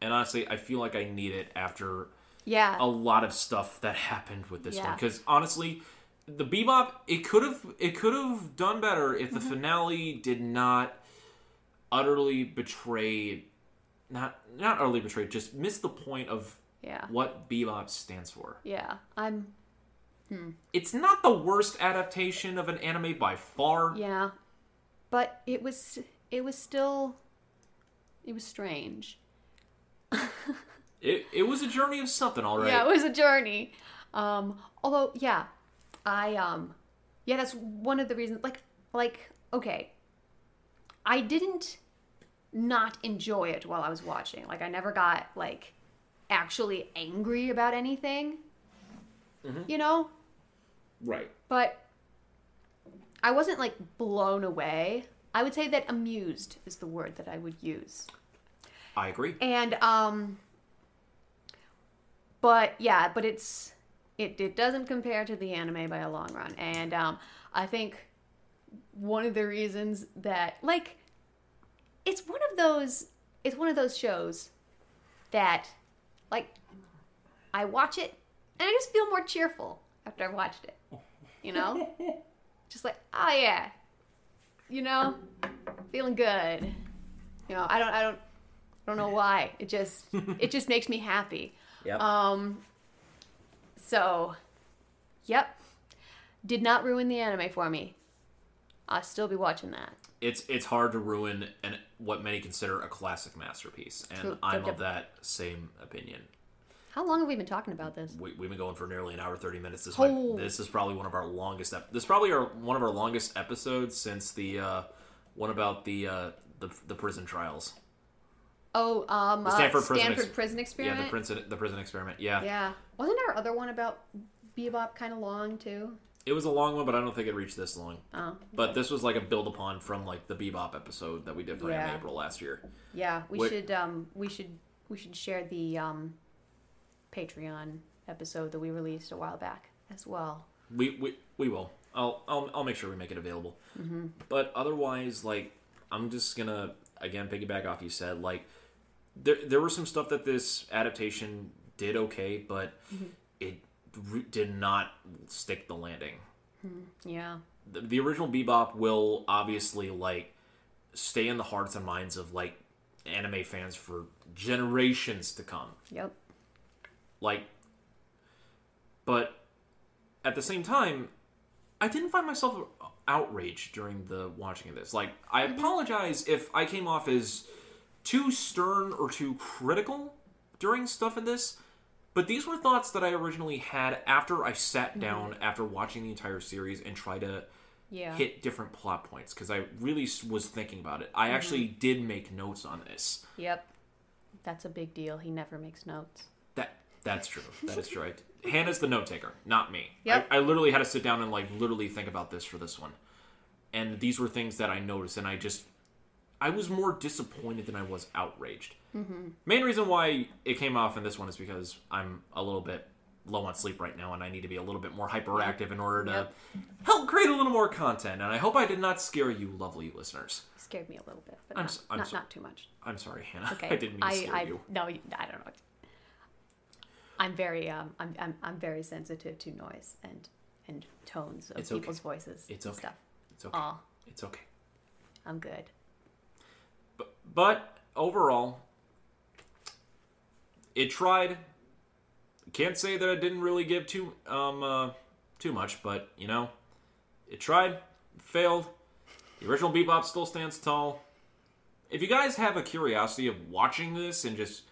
Speaker 1: and honestly, I feel like I need it after
Speaker 2: Yeah.
Speaker 1: a lot of stuff that happened with this one because honestly the bebop it could have it could have done better if the
Speaker 2: Mm-hmm.
Speaker 1: finale did not utterly betray not not utterly betray just miss the point of
Speaker 2: Yeah.
Speaker 1: what bebop stands for
Speaker 2: Yeah. I'm
Speaker 1: it's not the worst adaptation of an anime by far
Speaker 2: yeah. But it was it was still it was strange.
Speaker 1: it, it was a journey of something all right
Speaker 2: Yeah, it was a journey. Um, although, yeah, I um, yeah, that's one of the reasons. Like, like, okay, I didn't not enjoy it while I was watching. Like, I never got like actually angry about anything. You know,
Speaker 1: right
Speaker 2: but I wasn't like blown away. I would say that amused is the word that I would use.
Speaker 1: i agree
Speaker 2: And um but yeah, but it's it it doesn't compare to the anime by a long run. And um I think one of the reasons that like it's one of those it's one of those shows that like I watch it and I just feel more cheerful after I've watched it. You know? just like, oh yeah. You know? Feeling good. You know, I don't I don't I don't know why. It just it just makes me happy.
Speaker 1: Yep
Speaker 2: Um so yep. Did not ruin the anime for me. I'll still be watching that.
Speaker 1: it's it's hard to ruin an what many consider a classic masterpiece and
Speaker 2: True.
Speaker 1: i'm of that same opinion
Speaker 2: How long have we been talking about this?
Speaker 1: we, we've been going for nearly an hour 30 minutes this
Speaker 2: Oh.
Speaker 1: might, this is probably one of our longest ep- this is probably our one of our longest episodes since the uh one about the uh the, the prison trials
Speaker 2: Oh, um,
Speaker 1: The
Speaker 2: uh,
Speaker 1: Stanford prison
Speaker 2: Stanford
Speaker 1: ex-
Speaker 2: prison
Speaker 1: yeah the prison the prison experiment yeah.
Speaker 2: Yeah. Wasn't our other one about Bebop kind of long too?
Speaker 1: it was a long one but i don't think it reached this long
Speaker 2: Oh.
Speaker 1: but this was like a build upon from like the bebop episode that we did for
Speaker 2: Yeah.
Speaker 1: Anime april last year
Speaker 2: Yeah, we should um we should we should share the um Patreon episode that we released a while back as well.
Speaker 1: We we, we will. I'll, I'll I'll make sure we make it available. But otherwise, like I'm just gonna again piggyback off you said like there there was some stuff that this adaptation did okay, but mm-hmm. it re- did not stick the landing. Hmm.
Speaker 2: Yeah.
Speaker 1: The, the original Bebop will obviously like stay in the hearts and minds of like anime fans for generations to come
Speaker 2: Yep.
Speaker 1: like but at the same time i didn't find myself outraged during the watching of this like i mm-hmm. apologize if i came off as too stern or too critical during stuff in this but these were thoughts that i originally had after i sat mm-hmm. down after watching the entire series and tried to
Speaker 2: Yeah.
Speaker 1: hit different plot points because i really was thinking about it i mm-hmm. actually did make notes on this
Speaker 2: Yep. That's a big deal. He never makes notes.
Speaker 1: That that's true. That is true. I- Hannah's the note taker, not me.
Speaker 2: Yep.
Speaker 1: I, I literally had to sit down and like literally think about this for this one. And these were things that I noticed, and I just I was more disappointed than I was outraged. Mm-hmm. Main reason why it came off in this one is because I'm a little bit low on sleep right now, and I need to be a little bit more hyperactive in order to
Speaker 2: Yep.
Speaker 1: help create a little more content. And I hope I did not scare you, lovely listeners.
Speaker 2: Scared me a little bit, but
Speaker 1: I'm
Speaker 2: not,
Speaker 1: s- I'm
Speaker 2: not,
Speaker 1: so-
Speaker 2: not too much.
Speaker 1: I'm sorry, Hannah.
Speaker 2: Okay.
Speaker 1: I didn't mean to
Speaker 2: I,
Speaker 1: scare
Speaker 2: I,
Speaker 1: you.
Speaker 2: No, you- I don't know. I'm very um I'm, I'm I'm very sensitive to noise and and tones of
Speaker 1: It's okay.
Speaker 2: people's voices
Speaker 1: It's
Speaker 2: and
Speaker 1: okay.
Speaker 2: stuff.
Speaker 1: It's okay.
Speaker 2: Aw,
Speaker 1: It's okay.
Speaker 2: I'm good.
Speaker 1: But, overall, it tried. Can't say that I didn't really give too um uh, too much, but you know, it tried, failed. The original Bebop still stands tall. If you guys have a curiosity of watching this and just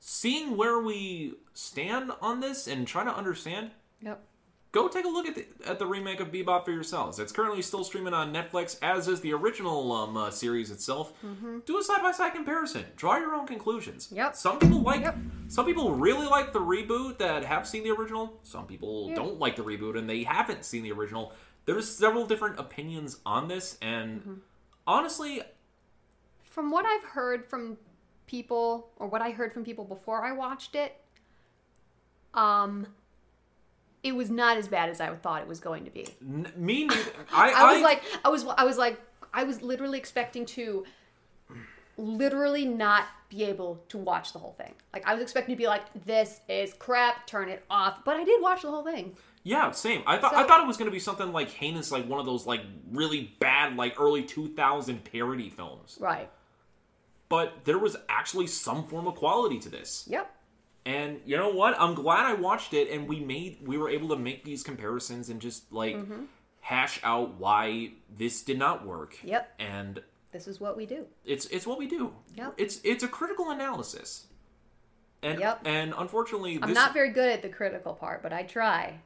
Speaker 1: seeing where we stand on this and trying to understand,
Speaker 2: Yep.
Speaker 1: Go take a look at the, at the remake of Bebop for yourselves. It's currently still streaming on Netflix, as is the original um, uh, series itself. Do a side by side comparison. Draw your own conclusions.
Speaker 2: Yep.
Speaker 1: Some people like.
Speaker 2: Yep.
Speaker 1: Some people really like the reboot that have seen the original. Some people
Speaker 2: Yeah.
Speaker 1: don't like the reboot and they haven't seen the original. There's several different opinions on this, and
Speaker 2: Mm-hmm.
Speaker 1: honestly,
Speaker 2: From what I've heard from people, or what I heard from people before I watched it, um, it was not as bad as I thought it was going to be.
Speaker 1: n- me neither. I,
Speaker 2: I was like, I was, I was like, I was literally expecting to, literally not be able to watch the whole thing. Like I was expecting to be like, this is crap, turn it off. But I did watch the whole thing.
Speaker 1: Yeah, same. I thought
Speaker 2: So-
Speaker 1: I thought it was gonna be something like heinous, like one of those like really bad, like early two thousand parody films.
Speaker 2: Right.
Speaker 1: But there was actually some form of quality to this.
Speaker 2: Yep.
Speaker 1: And you know what? I'm glad I watched it and we made we were able to make these comparisons and just like
Speaker 2: Mm-hmm.
Speaker 1: hash out why this did not work.
Speaker 2: Yep.
Speaker 1: And
Speaker 2: This is what we do.
Speaker 1: it's it's what we do.
Speaker 2: Yep.
Speaker 1: It's it's a critical analysis. And
Speaker 2: Yep.
Speaker 1: and unfortunately
Speaker 2: I'm
Speaker 1: this
Speaker 2: not very good at the critical part, but I try.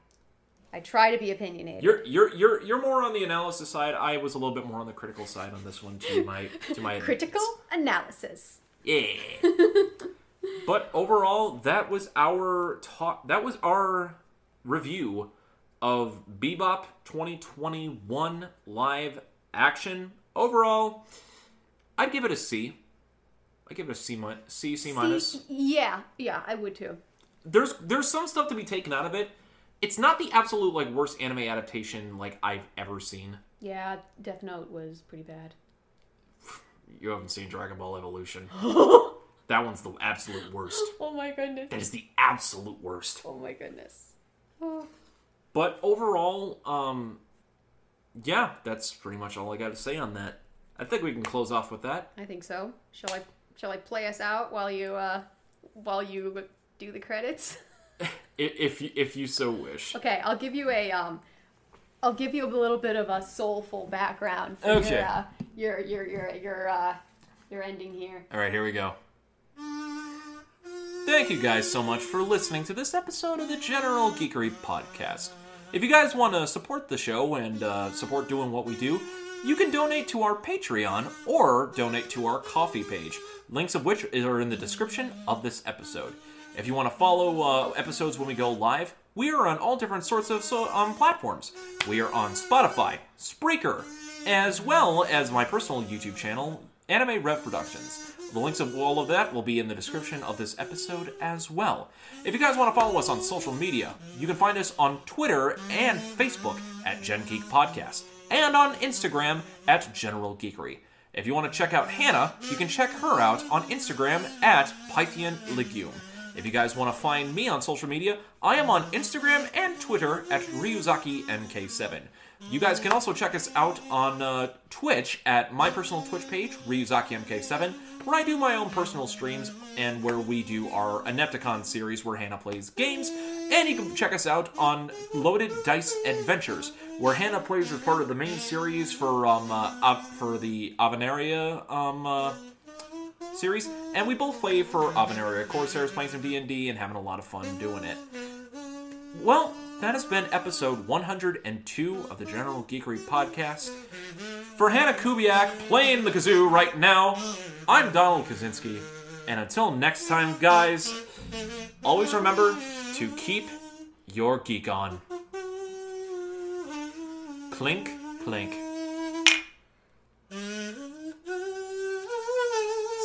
Speaker 2: I try to be opinionated.
Speaker 1: You're you're you're you're more on the analysis side. I was a little bit more on the critical side on this one to my to my
Speaker 2: Critical analysis.
Speaker 1: Yeah. but overall, that was our talk. That was our review of Bebop 2021 live action. Overall, I'd give it a C. I give it a C, mi- C, C minus.
Speaker 2: Yeah, yeah, I would too.
Speaker 1: There's there's some stuff to be taken out of it. It's not the absolute like worst anime adaptation like I've ever seen.
Speaker 2: Yeah, Death Note was pretty bad.
Speaker 1: You haven't seen Dragon Ball Evolution. that one's the absolute worst.
Speaker 2: Oh my goodness.
Speaker 1: That is the absolute worst.
Speaker 2: Oh my goodness. Oh.
Speaker 1: But overall, um, yeah, that's pretty much all I got to say on that. I think we can close off with that.
Speaker 2: I think so. Shall I shall I play us out while you uh while you do the credits?
Speaker 1: If you, if you so wish.
Speaker 2: Okay, I'll give you a um I'll give you a little bit of a soulful background for
Speaker 1: Okay.
Speaker 2: your, uh, your your your your uh your ending here.
Speaker 1: All right, here we go. Thank you guys so much for listening to this episode of the General Geekery Podcast. If you guys want to support the show and uh, support doing what we do, you can donate to our Patreon or donate to our Ko-Fi page, links of which are in the description of this episode. If you want to follow uh, episodes when we go live, we are on all different sorts of so, um, platforms. We are on Spotify, Spreaker, as well as my personal YouTube channel, Anime Rev Productions. The links of all of that will be in the description of this episode as well. If you guys want to follow us on social media, you can find us on Twitter and Facebook at Gen Geek Podcast, and on Instagram at General Geekery. If you want to check out Hannah, you can check her out on Instagram at Pythian Legume. If you guys want to find me on social media, I am on Instagram and Twitter at Ryuzaki MK7. You guys can also check us out on uh, Twitch at my personal Twitch page, Ryuzaki MK7, where I do my own personal streams and where we do our Anepticon series where Hannah plays games. And you can check us out on Loaded Dice Adventures, where Hannah plays as part of the main series for um uh, for the Avenaria um uh, series, and we both play for Avenaria Corsairs, playing some D&D and having a lot of fun doing it. Well, that has been episode 102 of the General Geekery Podcast. For Hannah Kubiak playing the kazoo right now, I'm Donald Kaczynski, and until next time, guys, always remember to keep your geek on. Clink, clink.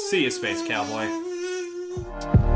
Speaker 1: See you, Space Cowboy.